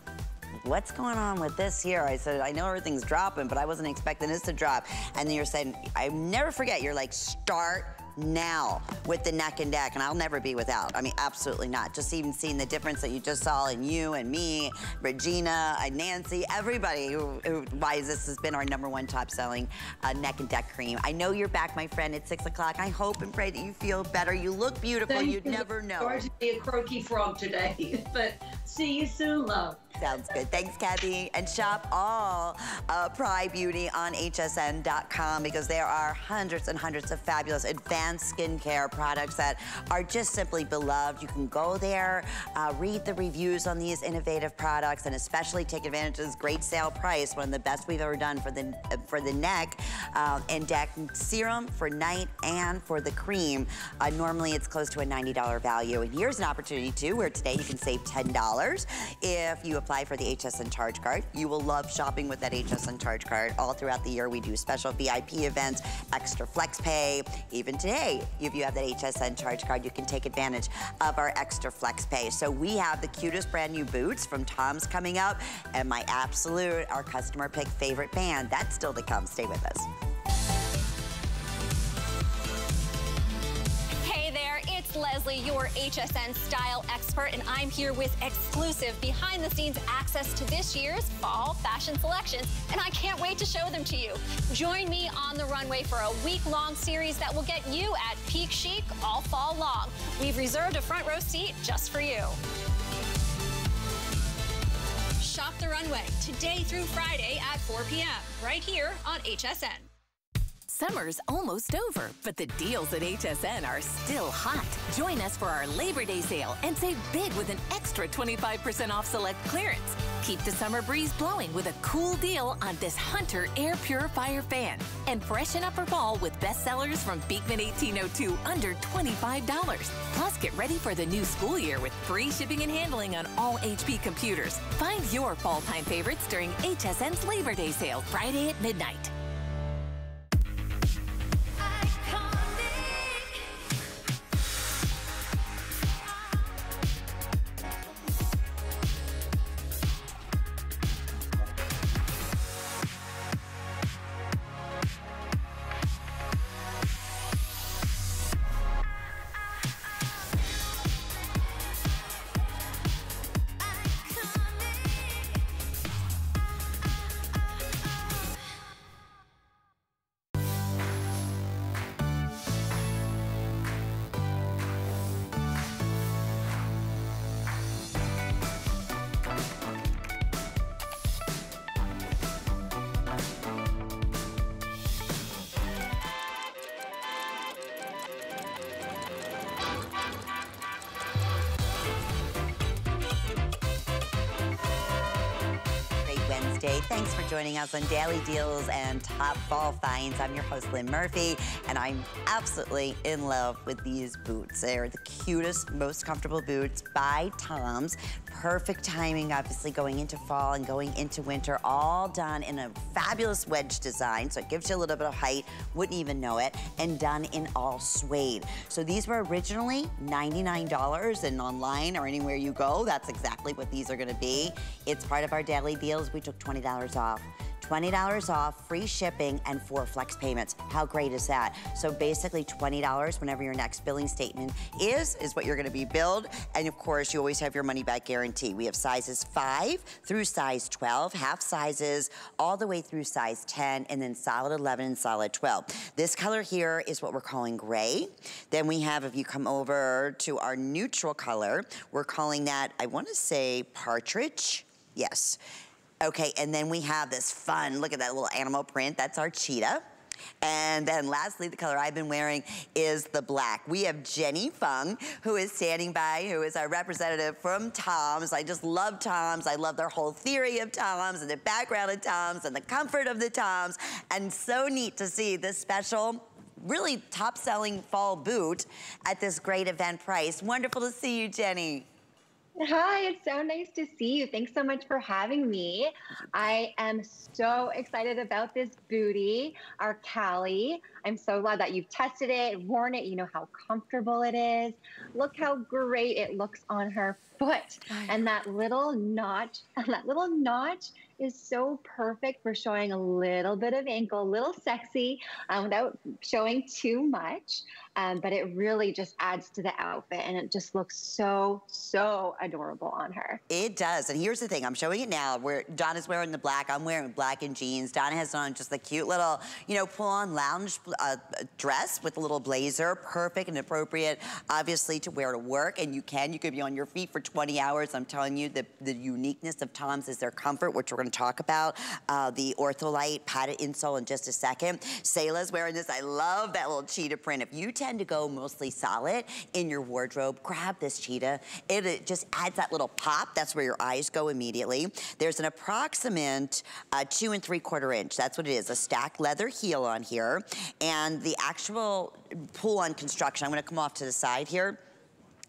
What's going on with this here? I said, I know everything's dropping, but I wasn't expecting this to drop. And then you're saying, I never forget, you're like, start now with the neck and deck, and I'll never be without. I mean, absolutely not. Just even seeing the difference that you just saw in you and me, Regina, uh, Nancy, everybody who, who why this has been our number one top selling uh, neck and deck cream. I know you're back, my friend, at six o'clock. I hope and pray that you feel better. You look beautiful. Thank You'd you. never know. Sorry to be a croaky frog today, but see you soon, love. Sounds good. Thanks, Kathy. And shop all uh, PRAI Beauty on hsn.com because there are hundreds and hundreds of fabulous advanced skincare products that are just simply beloved. You can go there, uh, read the reviews on these innovative products, and especially take advantage of this great sale price, one of the best we've ever done for the uh, for the neck um, and deck serum for night and for the cream. Uh, normally, it's close to a $90 value. And here's an opportunity too, where today you can save $10 if you apply for the HSN charge card. You will love shopping with that HSN charge card. All throughout the year, we do special VIP events, extra flex pay. Even today, if you have that HSN charge card, you can take advantage of our extra flex pay. So we have the cutest brand new boots from Toms coming up, and my absolute, our customer pick favorite band. That's still to come. Stay with us. Leslie, your HSN style expert, and I'm here with exclusive behind the scenes access to this year's fall fashion selections, and I can't wait to show them to you. Join me on the runway for a week long series that will get you at peak chic all fall long. We've reserved a front row seat just for you. Shop the runway today through Friday at 4 p.m. right here on HSN. Summer's almost over, but the deals at HSN are still hot. Join us for our Labor Day sale and save big with an extra 25% off select clearance. Keep the summer breeze blowing with a cool deal on this Hunter Air Purifier fan. And freshen up for fall with bestsellers from Beekman 1802 under $25. Plus, get ready for the new school year with free shipping and handling on all HP computers. Find your fall time favorites during HSN's Labor Day sale Friday at midnight. Joining us on Daily Deals and Top Fall Finds. I'm your host, Lynn Murphy, and I'm absolutely in love with these boots. They're the cutest, most comfortable boots by Toms. Perfect timing, obviously, going into fall and going into winter, all done in a fabulous wedge design, so it gives you a little bit of height, wouldn't even know it, and done in all suede. So these were originally $99 and online or anywhere you go, that's exactly what these are gonna be. It's part of our daily deals. We took $20 off. $20 off, free shipping, and four flex payments. How great is that? So basically $20 whenever your next billing statement is, is what you're gonna be billed. And of course, you always have your money back guarantee. We have sizes five through size 12, half sizes, all the way through size 10, and then solid 11 and solid 12. This color here is what we're calling gray. Then we have, if you come over to our neutral color, we're calling that, I wanna say partridge. Yes. Okay, and then we have this fun, look at that little animal print, that's our cheetah. And then lastly, the color I've been wearing is the black. We have Jenny Fung, who is standing by, who is our representative from Toms. I just love Toms. I love their whole theory of Toms and the background of Toms and the comfort of the Toms. And so neat to see this special really top selling fall boot at this great event price. Wonderful to see you, Jenny. Hi, it's so nice to see you. Thanks so much for having me. I am so excited about this booty, our Callie. I'm so glad that you've tested it, worn it, you know how comfortable it is. Look how great it looks on her foot. And that little notch, that little notch is so perfect for showing a little bit of ankle, a little sexy um, without showing too much. Um, but it really just adds to the outfit and it just looks so, so adorable on her. It does. And here's the thing, I'm showing it now where Donna's wearing the black, I'm wearing black and jeans. Donna has on just the cute little, you know, pull on lounge uh, dress with a little blazer, perfect and appropriate, obviously to wear to work. And you can, you could be on your feet for 20 hours. I'm telling you, the, the uniqueness of Toms is their comfort, which we're gonna talk about. Uh, the Ortholite padded insole in just a second. Sayla's wearing this. I love that little cheetah print. If you tend to go mostly solid in your wardrobe, grab this cheetah. It, it just adds that little pop. That's where your eyes go immediately. There's an approximate uh, two and three quarter inch. That's what it is, a stacked leather heel on here. The actual pull-on construction, I'm gonna come off to the side here.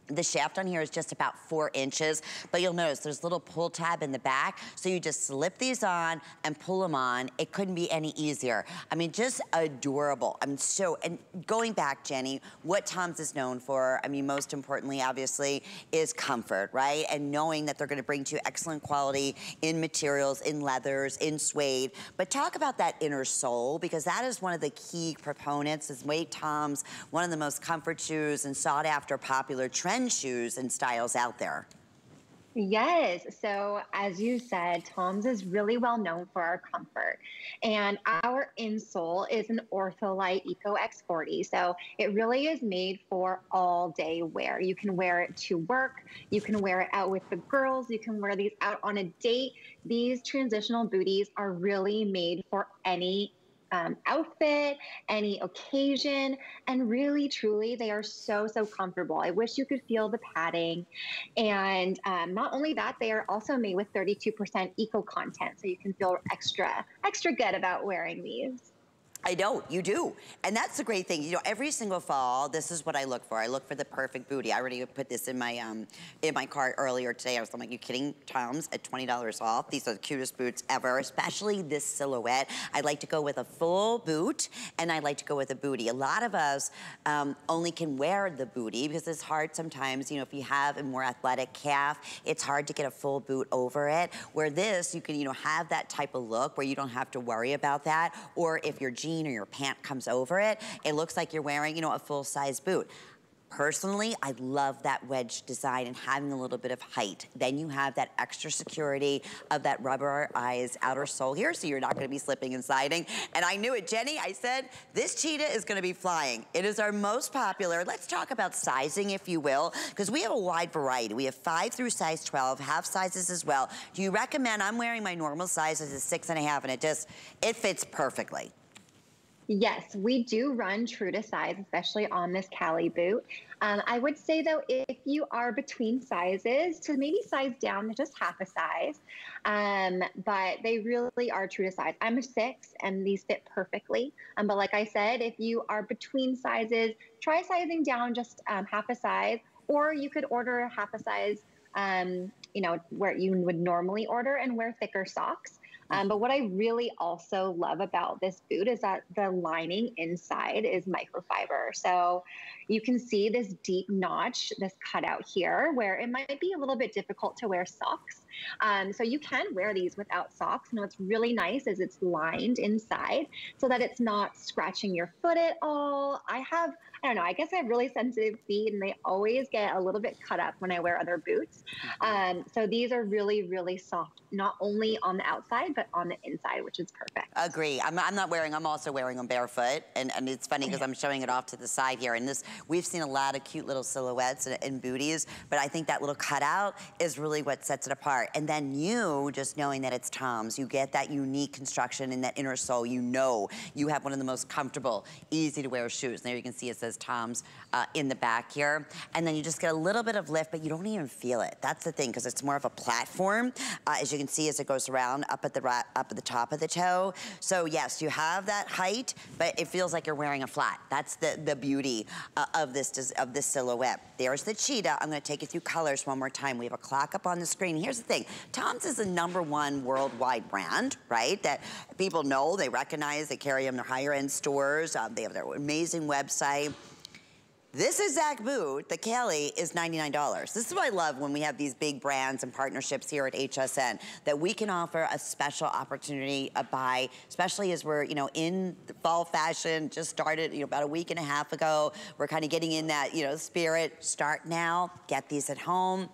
The shaft on here is just about four inches, but you'll notice there's a little pull tab in the back, so you just slip these on and pull them on. It couldn't be any easier. I mean, just adorable. I mean, so, and going back, Jenny, what Toms is known for, I mean, most importantly, obviously, is comfort, right? And knowing that they're gonna bring to you excellent quality in materials, in leathers, in suede. But talk about that inner sole, because that is one of the key proponents, is Wade Toms, one of the most comfort shoes and sought after popular trend trend shoes and styles out there. Yes. So, as you said, Toms is really well known for our comfort. And our insole is an Ortholite Eco X40. So, it really is made for all day wear. You can wear it to work, you can wear it out with the girls, you can wear these out on a date. These transitional booties are really made for any um, outfit, any occasion, and really, truly, they are so, so comfortable. I wish you could feel the padding. And um, not only that, they are also made with 32% eco content, so you can feel extra, extra good about wearing these. I don't, you do. And that's the great thing. You know, every single fall, this is what I look for. I look for the perfect booty. I already put this in my um, in my cart earlier today. I was like, you kidding? Toms at $20 off. These are the cutest boots ever, especially this silhouette. I like to go with a full boot and I like to go with a booty. A lot of us um, only can wear the booty because it's hard sometimes, you know, if you have a more athletic calf, it's hard to get a full boot over it. Where this, you can, you know, have that type of look where you don't have to worry about that. Or if your jeans jean or your pant comes over it, it looks like you're wearing, you know, a full size boot. Personally, I love that wedge design and having a little bit of height. Then you have that extra security of that rubberized outer sole here, so you're not gonna be slipping and sliding. And I knew it, Jenny, I said, this cheetah is gonna be flying. It is our most popular. Let's talk about sizing, if you will, because we have a wide variety. We have five through size 12, half sizes as well. Do you recommend, I'm wearing my normal size as a six and a half, and it just, it fits perfectly. Yes, we do run true to size, especially on this Cali boot. Um, I would say though, if you are between sizes, to maybe size down to just half a size, um, but they really are true to size. I'm a six, and these fit perfectly. Um, but like I said, if you are between sizes, try sizing down just um, half a size, or you could order half a size. Um, you know, where you would normally order and wear thicker socks. Um, but what I really also love about this boot is that the lining inside is microfiber. So you can see this deep notch, this cutout here, where it might be a little bit difficult to wear socks. Um, so you can wear these without socks. And what's really nice is it's lined inside so that it's not scratching your foot at all. I have I don't know. I guess I have really sensitive feet, and they always get a little bit cut up when I wear other boots. Mm-hmm. Um, so these are really, really soft, not only on the outside but on the inside, which is perfect. Agree. I'm, I'm not wearing. I'm also wearing them barefoot, and, and it's funny because I'm showing it off to the side here. And this, we've seen a lot of cute little silhouettes and, and booties, but I think that little cutout is really what sets it apart. And then you, just knowing that it's Toms, you get that unique construction in that inner sole. You know you have one of the most comfortable, easy to wear shoes. And there you can see it says says Toms uh, in the back here. And then you just get a little bit of lift, but you don't even feel it. That's the thing, because it's more of a platform. Uh, as you can see, as it goes around up at the up at the top of the toe. So yes, you have that height, but it feels like you're wearing a flat. That's the, the beauty uh, of, this, of this silhouette. There's the cheetah. I'm gonna take you through colors one more time. We have a clock up on the screen. Here's the thing. Toms is the number one worldwide brand, right? That people know, they recognize, they carry them in their higher end stores. Um, they have their amazing website. This exact boot, the Kelly, is $99. This is what I love when we have these big brands and partnerships here at HSN, that we can offer a special opportunity, to buy, especially as we're, you know, in fall fashion, just started, you know, about a week and a half ago. We're kind of getting in that, you know, spirit. Start now, get these at home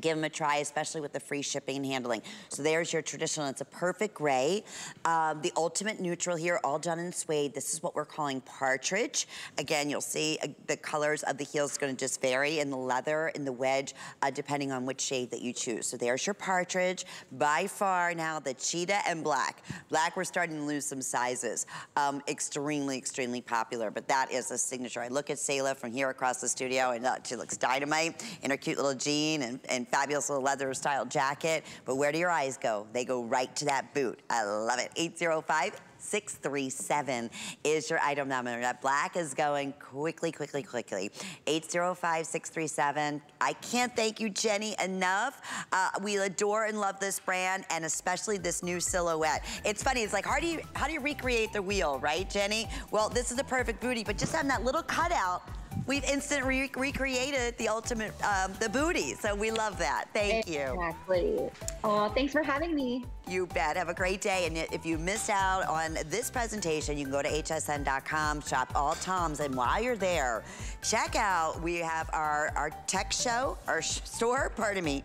give them a try, especially with the free shipping and handling. So there's your traditional, it's a perfect gray. Um, the ultimate neutral here, all done in suede. This is what we're calling partridge. Again, you'll see uh, the colors of the heels gonna just vary in the leather, in the wedge, uh, depending on which shade that you choose. So there's your partridge. By far now, the cheetah and black. Black, we're starting to lose some sizes. Um, extremely, extremely popular, but that is a signature. I look at Selah from here across the studio and uh, she looks dynamite in her cute little jean and, and fabulous little leather style jacket. But where do your eyes go? They go right to that boot. I love it. 805 637 is your item number. That black is going quickly, quickly, quickly. 805-637. I can't thank you, Jenny, enough. Uh, we adore and love this brand and especially this new silhouette. It's funny, it's like, how do you, how do you recreate the wheel, right, Jenny? Well, this is a perfect booty, but just having that little cutout we've instant re recreated the ultimate, um, the booty. So we love that. Thank exactly. you. Exactly. Oh, thanks for having me. You bet. Have a great day. And if you missed out on this presentation, you can go to hsn.com, shop all Toms. And while you're there, check out, we have our, our tech show, our sh store, pardon me.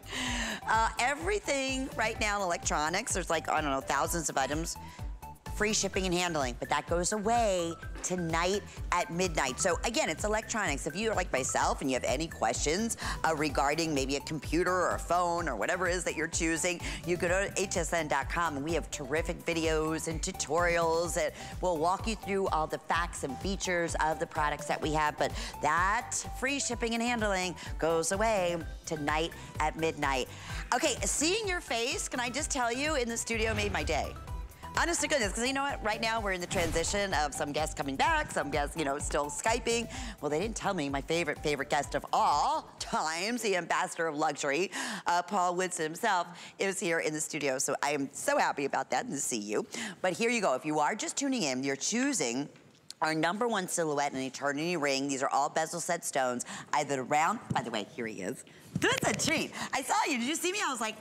Uh, everything right now in electronics, there's like, I don't know, thousands of items free shipping and handling, but that goes away tonight at midnight. So again, it's electronics. If you're like myself and you have any questions uh, regarding maybe a computer or a phone or whatever it is that you're choosing, you go to hsn.com and we have terrific videos and tutorials that will walk you through all the facts and features of the products that we have. But that free shipping and handling goes away tonight at midnight. Okay, seeing your face, can I just tell you, in the studio made my day. Honest to goodness, because you know what? Right now, we're in the transition of some guests coming back, some guests, you know, still Skyping. Well, they didn't tell me my favorite, favorite guest of all times, the ambassador of luxury, uh, Paul Woodson himself, is here in the studio. So I am so happy about that and to see you. But here you go. If you are just tuning in, you're choosing our number one silhouette in eternity ring. These are all bezel set stones, either round, by the way, here he is. That's a treat. I saw you, did you see me? I was like,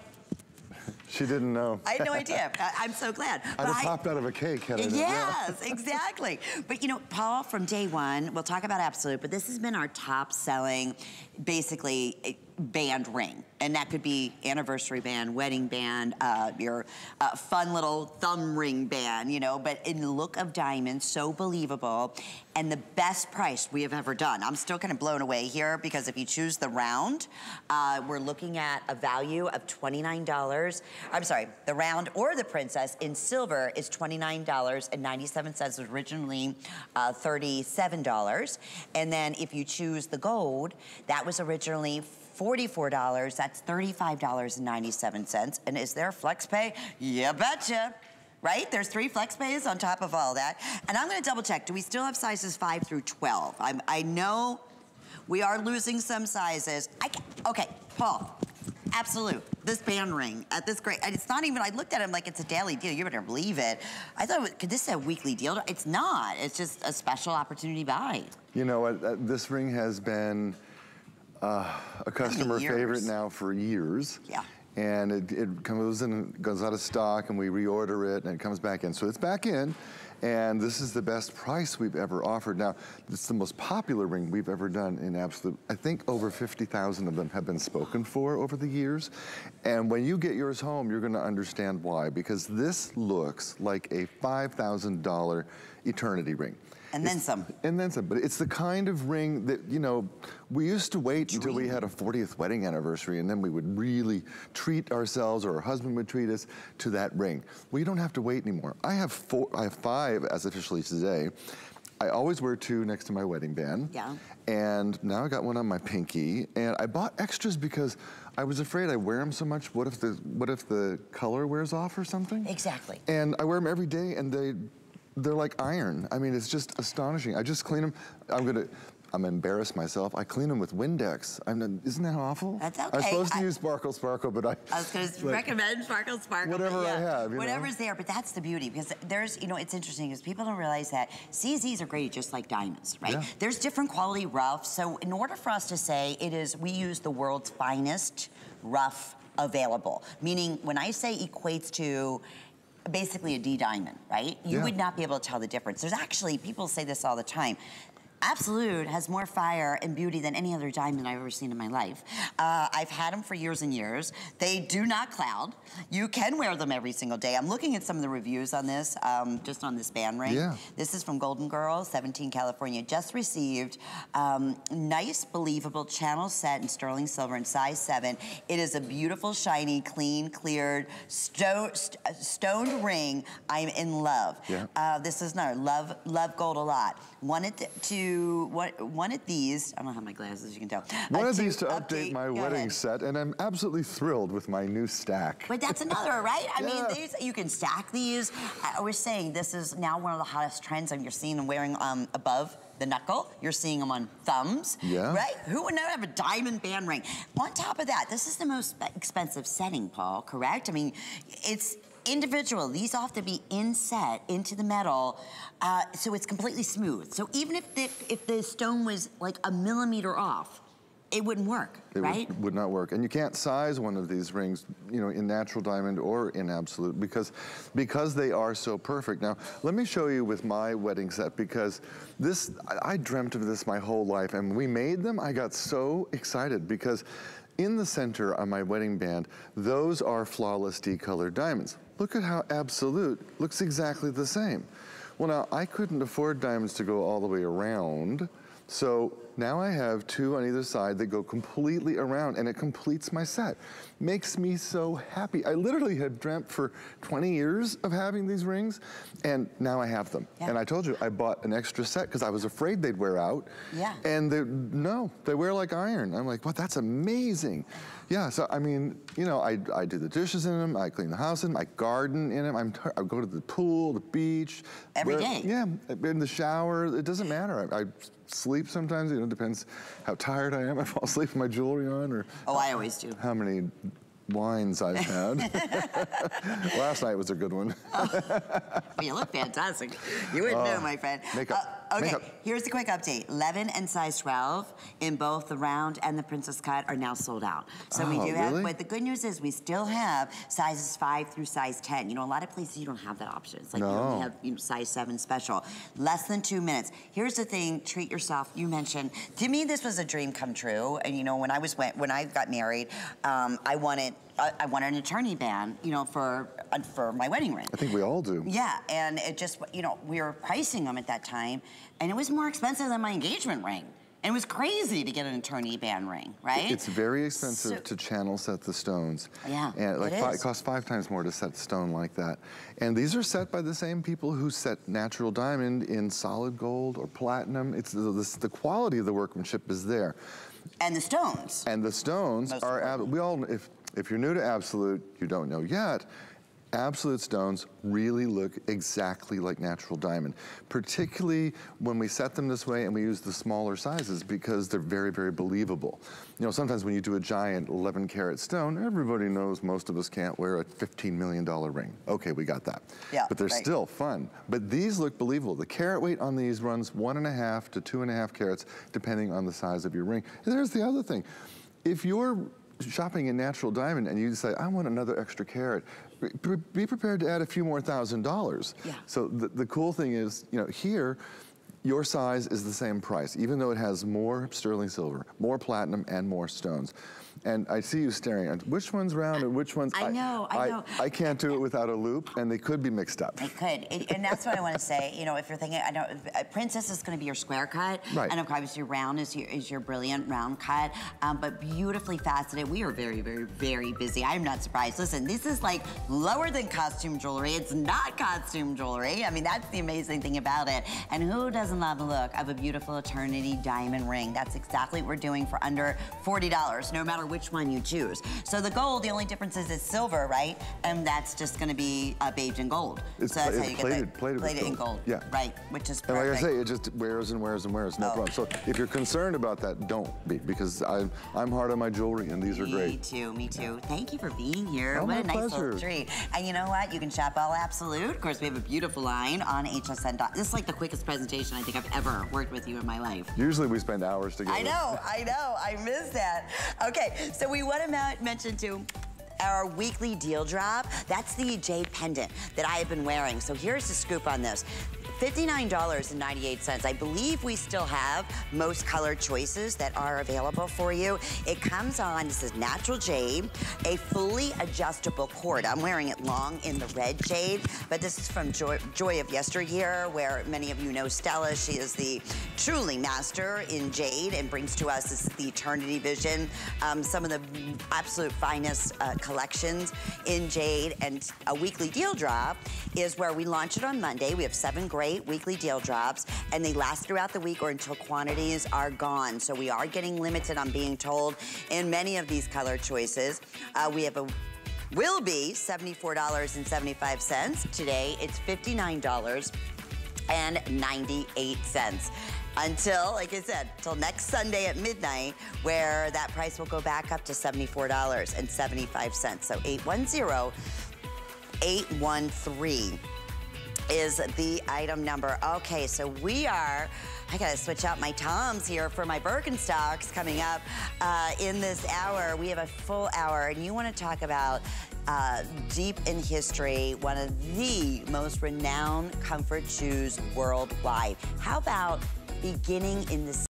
she didn't know. I had no idea. I, am so glad. I'd have popped out of a cake had I Yes, exactly. But you know, Paul, from day one, we'll talk about Absolute, but this has been our top selling, basically, band ring. And that could be anniversary band, wedding band, uh, your uh, fun little thumb ring band, you know, but in the look of diamonds, so believable, and the best price we have ever done. I'm still kind of blown away here because if you choose the round, uh, we're looking at a value of $29. I'm sorry, the round or the princess in silver is $29.97, originally uh, $37. And then if you choose the gold, that was originally $44, that's $35.97. And is there flex pay? Yeah, betcha right? There's three flex pays on top of all that. And I'm gonna double check, do we still have sizes five through 12? I'm, I know we are losing some sizes. I, okay, Paul, absolute. This band ring at this great, it's not even, I looked at it like it's a daily deal. You better believe it. I thought, it was, could this say a weekly deal? It's not, it's just a special opportunity buy. You know what, uh, this ring has been, uh, a customer favorite now for years. Yeah. And it, it comes in, goes out of stock, and we reorder it, and it comes back in. So it's back in, and this is the best price we've ever offered. Now, it's the most popular ring we've ever done in absolute. I think over 50,000 of them have been spoken for over the years. And when you get yours home, you're gonna understand why, because this looks like a $5,000 eternity ring. And then some. And then some. But it's the kind of ring that, you know, we used to wait Dream. until we had a 40th wedding anniversary and then we would really treat ourselves or our husband would treat us to that ring. We don't have to wait anymore. I have four, I have five as officially today. I always wear two next to my wedding band. Yeah. And now I got one on my pinky. And I bought extras because I was afraid I wear them so much. What if the what if the color wears off or something? Exactly. And I wear them every day, and they they're like iron. I mean, it's just astonishing. I just clean them. I'm gonna. I'm embarrassed myself. I clean them with Windex. I'm not, isn't that awful? That's okay. I'm supposed to I- use Sparkle Sparkle, but I. I was going to but- recommend Sparkle Sparkle. Whatever I have, you know? Whatever's there, but that's the beauty because there's, you know, it's interesting because people don't realize that CZs are graded just like diamonds, right? Yeah. There's different quality rough. So in order for us to say it is, we use the world's finest rough available, meaning when I say equates to basically a D diamond, right? You Yeah. would not be able to tell the difference. There's actually, people say this all the time. Absolute has more fire and beauty than any other diamond I've ever seen in my life. Uh, I've had them for years and years. They do not cloud. You can wear them every single day. I'm looking at some of the reviews on this, um, just on this band ring. Yeah. This is from Golden Girl, 17 California. Just received um, nice, believable channel set in sterling silver in size seven. It is a beautiful, shiny, clean, cleared, sto- st- uh, stoned ring. I'm in love. Yeah. Uh, this is another love, love gold a lot. Wanted to what wanted these. I don't have my glasses. You can tell. One uh, of these to update, my go wedding ahead. set, and I'm absolutely thrilled with my new stack. But that's another, right? I Yeah. mean, these you can stack these. I was saying this is now one of the hottest trends, and you're seeing them wearing um, above the knuckle. You're seeing them on thumbs. Yeah. Right? Who would never have a diamond band ring? On top of that, this is the most expensive setting, Paul. Correct? I mean, it's individual. These all have to be inset into the metal, uh, so it's completely smooth. So even if the, if the stone was like a millimeter off, it wouldn't work, It would- right? would, not work. And you can't size one of these rings, you know, in natural diamond or in absolute because because they are so perfect. Now, let me show you with my wedding set because this I, I dreamt of this my whole life and we made them, I got so excited because in the center on my wedding band, those are flawless decolored diamonds. Look at how absolute looks exactly the same. Well, now I couldn't afford diamonds to go all the way around. So now I have two on either side that go completely around and it completes my set. Makes me so happy. I literally had dreamt for 20 years of having these rings and now I have them. Yeah. And I told you I bought an extra set because I was afraid they'd wear out. Yeah. And they no, they wear like iron. I'm like, what, that's amazing. Yeah, so I mean, you know, I, I do the dishes in them, I clean the house in them, I garden in them, I'm, I go to the pool, the beach. Every Every day. Yeah, in the shower, it doesn't matter. I, I sleep sometimes, you know, it depends how tired I am. I fall asleep with my jewelry on or Oh, I always do. how many wines I've had. Last night was a good one. Well, you look fantastic. You wouldn't know, my friend. Oh, makeup, Uh, okay, makeup. here's the quick update. 11 and size 12 in both the round and the princess cut are now sold out. So we Oh, do have, but the good news is we still have sizes 5 through size 10. You know, a lot of places you don't have that option. It's like you only have you know, size 7 special. Less than two minutes. Here's the thing, treat yourself. You mentioned, to me, this was a dream come true. And you know, when I was, when I got married, um, I wanted, I, I wanted an eternity band, you know, for, uh, for my wedding ring. I think we all do. Yeah, and it just, you know, we were pricing them at that time, and it was more expensive than my engagement ring. And it was crazy to get an eternity band ring, right? It's very expensive So- to channel set the stones. Yeah, and like it fi- is. costs five times more to set stone like that. And these are set by the same people who set natural diamond in solid gold or platinum. It's the, the, the quality of the workmanship is there. and the stones. And the stones Most are, we all, if, if you're new to Absolute, you don't know yet, Absolute stones really look exactly like natural diamond, particularly when we set them this way and we use the smaller sizes because they're very, very believable. You know, sometimes when you do a giant 11 karat stone, everybody knows most of us can't wear a $15 million ring. Okay, we got that. Yeah, But they're right. still fun. But these look believable. The carat weight on these runs one and a half to two and a half carats, depending on the size of your ring. And there's the other thing. If you're shopping in natural diamond and you decide, I want another extra carat, be- be prepared to add a few more thousand dollars. Yeah. So the, the cool thing is, you know, here, your size is the same price, even though it has more sterling silver, more platinum, and more stones. And I see you staring at which one's round and which one's. I know, I know. I, can't do it without a loupe, and they could be mixed up. It could, it, and that's what I want to say. You know, if you're thinking, I know, uh, Princess is going to be your square cut, Right. and of course your round is your is your brilliant round cut, um, but beautifully faceted. We are very, very, very busy. I'm not surprised. Listen, this is like lower than costume jewelry. It's not costume jewelry. I mean, that's the amazing thing about it. And who doesn't love the look of a beautiful eternity diamond ring? That's exactly what we're doing for under $40, no matter which one you choose. So the gold, the only difference is it's silver, right? And that's just going to be uh, beige in gold. It's so that's how you it's get plated- the plated with in gold. Yeah. Right, which is And like I say, it just wears and wears and wears, no Oh. problem. So if you're concerned about that, don't be, because I'm, I'm hard on my jewelry, and these are great. Me too, me too. Thank you for being here. Oh, what a nice pleasure. little treat. And you know what? You can shop all Absolute. Of course, we have a beautiful line on HSN. This is like the quickest presentation I think I've ever worked with you in my life. Usually we spend hours together. I know, I know, I miss that. Okay, so we want to mention too. Our weekly deal drop, that's the jade pendant that I have been wearing. So here's the scoop on this. $59.98. I believe we still have most color choices that are available for you. It comes on, this is natural jade, a fully adjustable cord. I'm wearing it long in the red jade, but this is from Joy, Joy of Yesteryear, where many of you know Stella. She is the truly master in jade and brings to us this is the Eternity Vision, um, some of the absolute finest uh, collections in jade. And a weekly deal drop is where we launch it on Monday. We have seven great weekly deal drops, and they last throughout the week or until quantities are gone. So we are getting limited on being told in many of these color choices. Uh, we have a will be $74.75. Today, it's $59.98. Until, like I said, till next Sunday at midnight, where that price will go back up to $74.75. So 810 813 is the item number. Okay, so we are, I gotta switch out my Toms here for my Birkenstocks coming up uh, in this hour. We have a full hour, and you wanna talk about uh, deep in history, one of the most renowned comfort shoes worldwide. How about beginning in the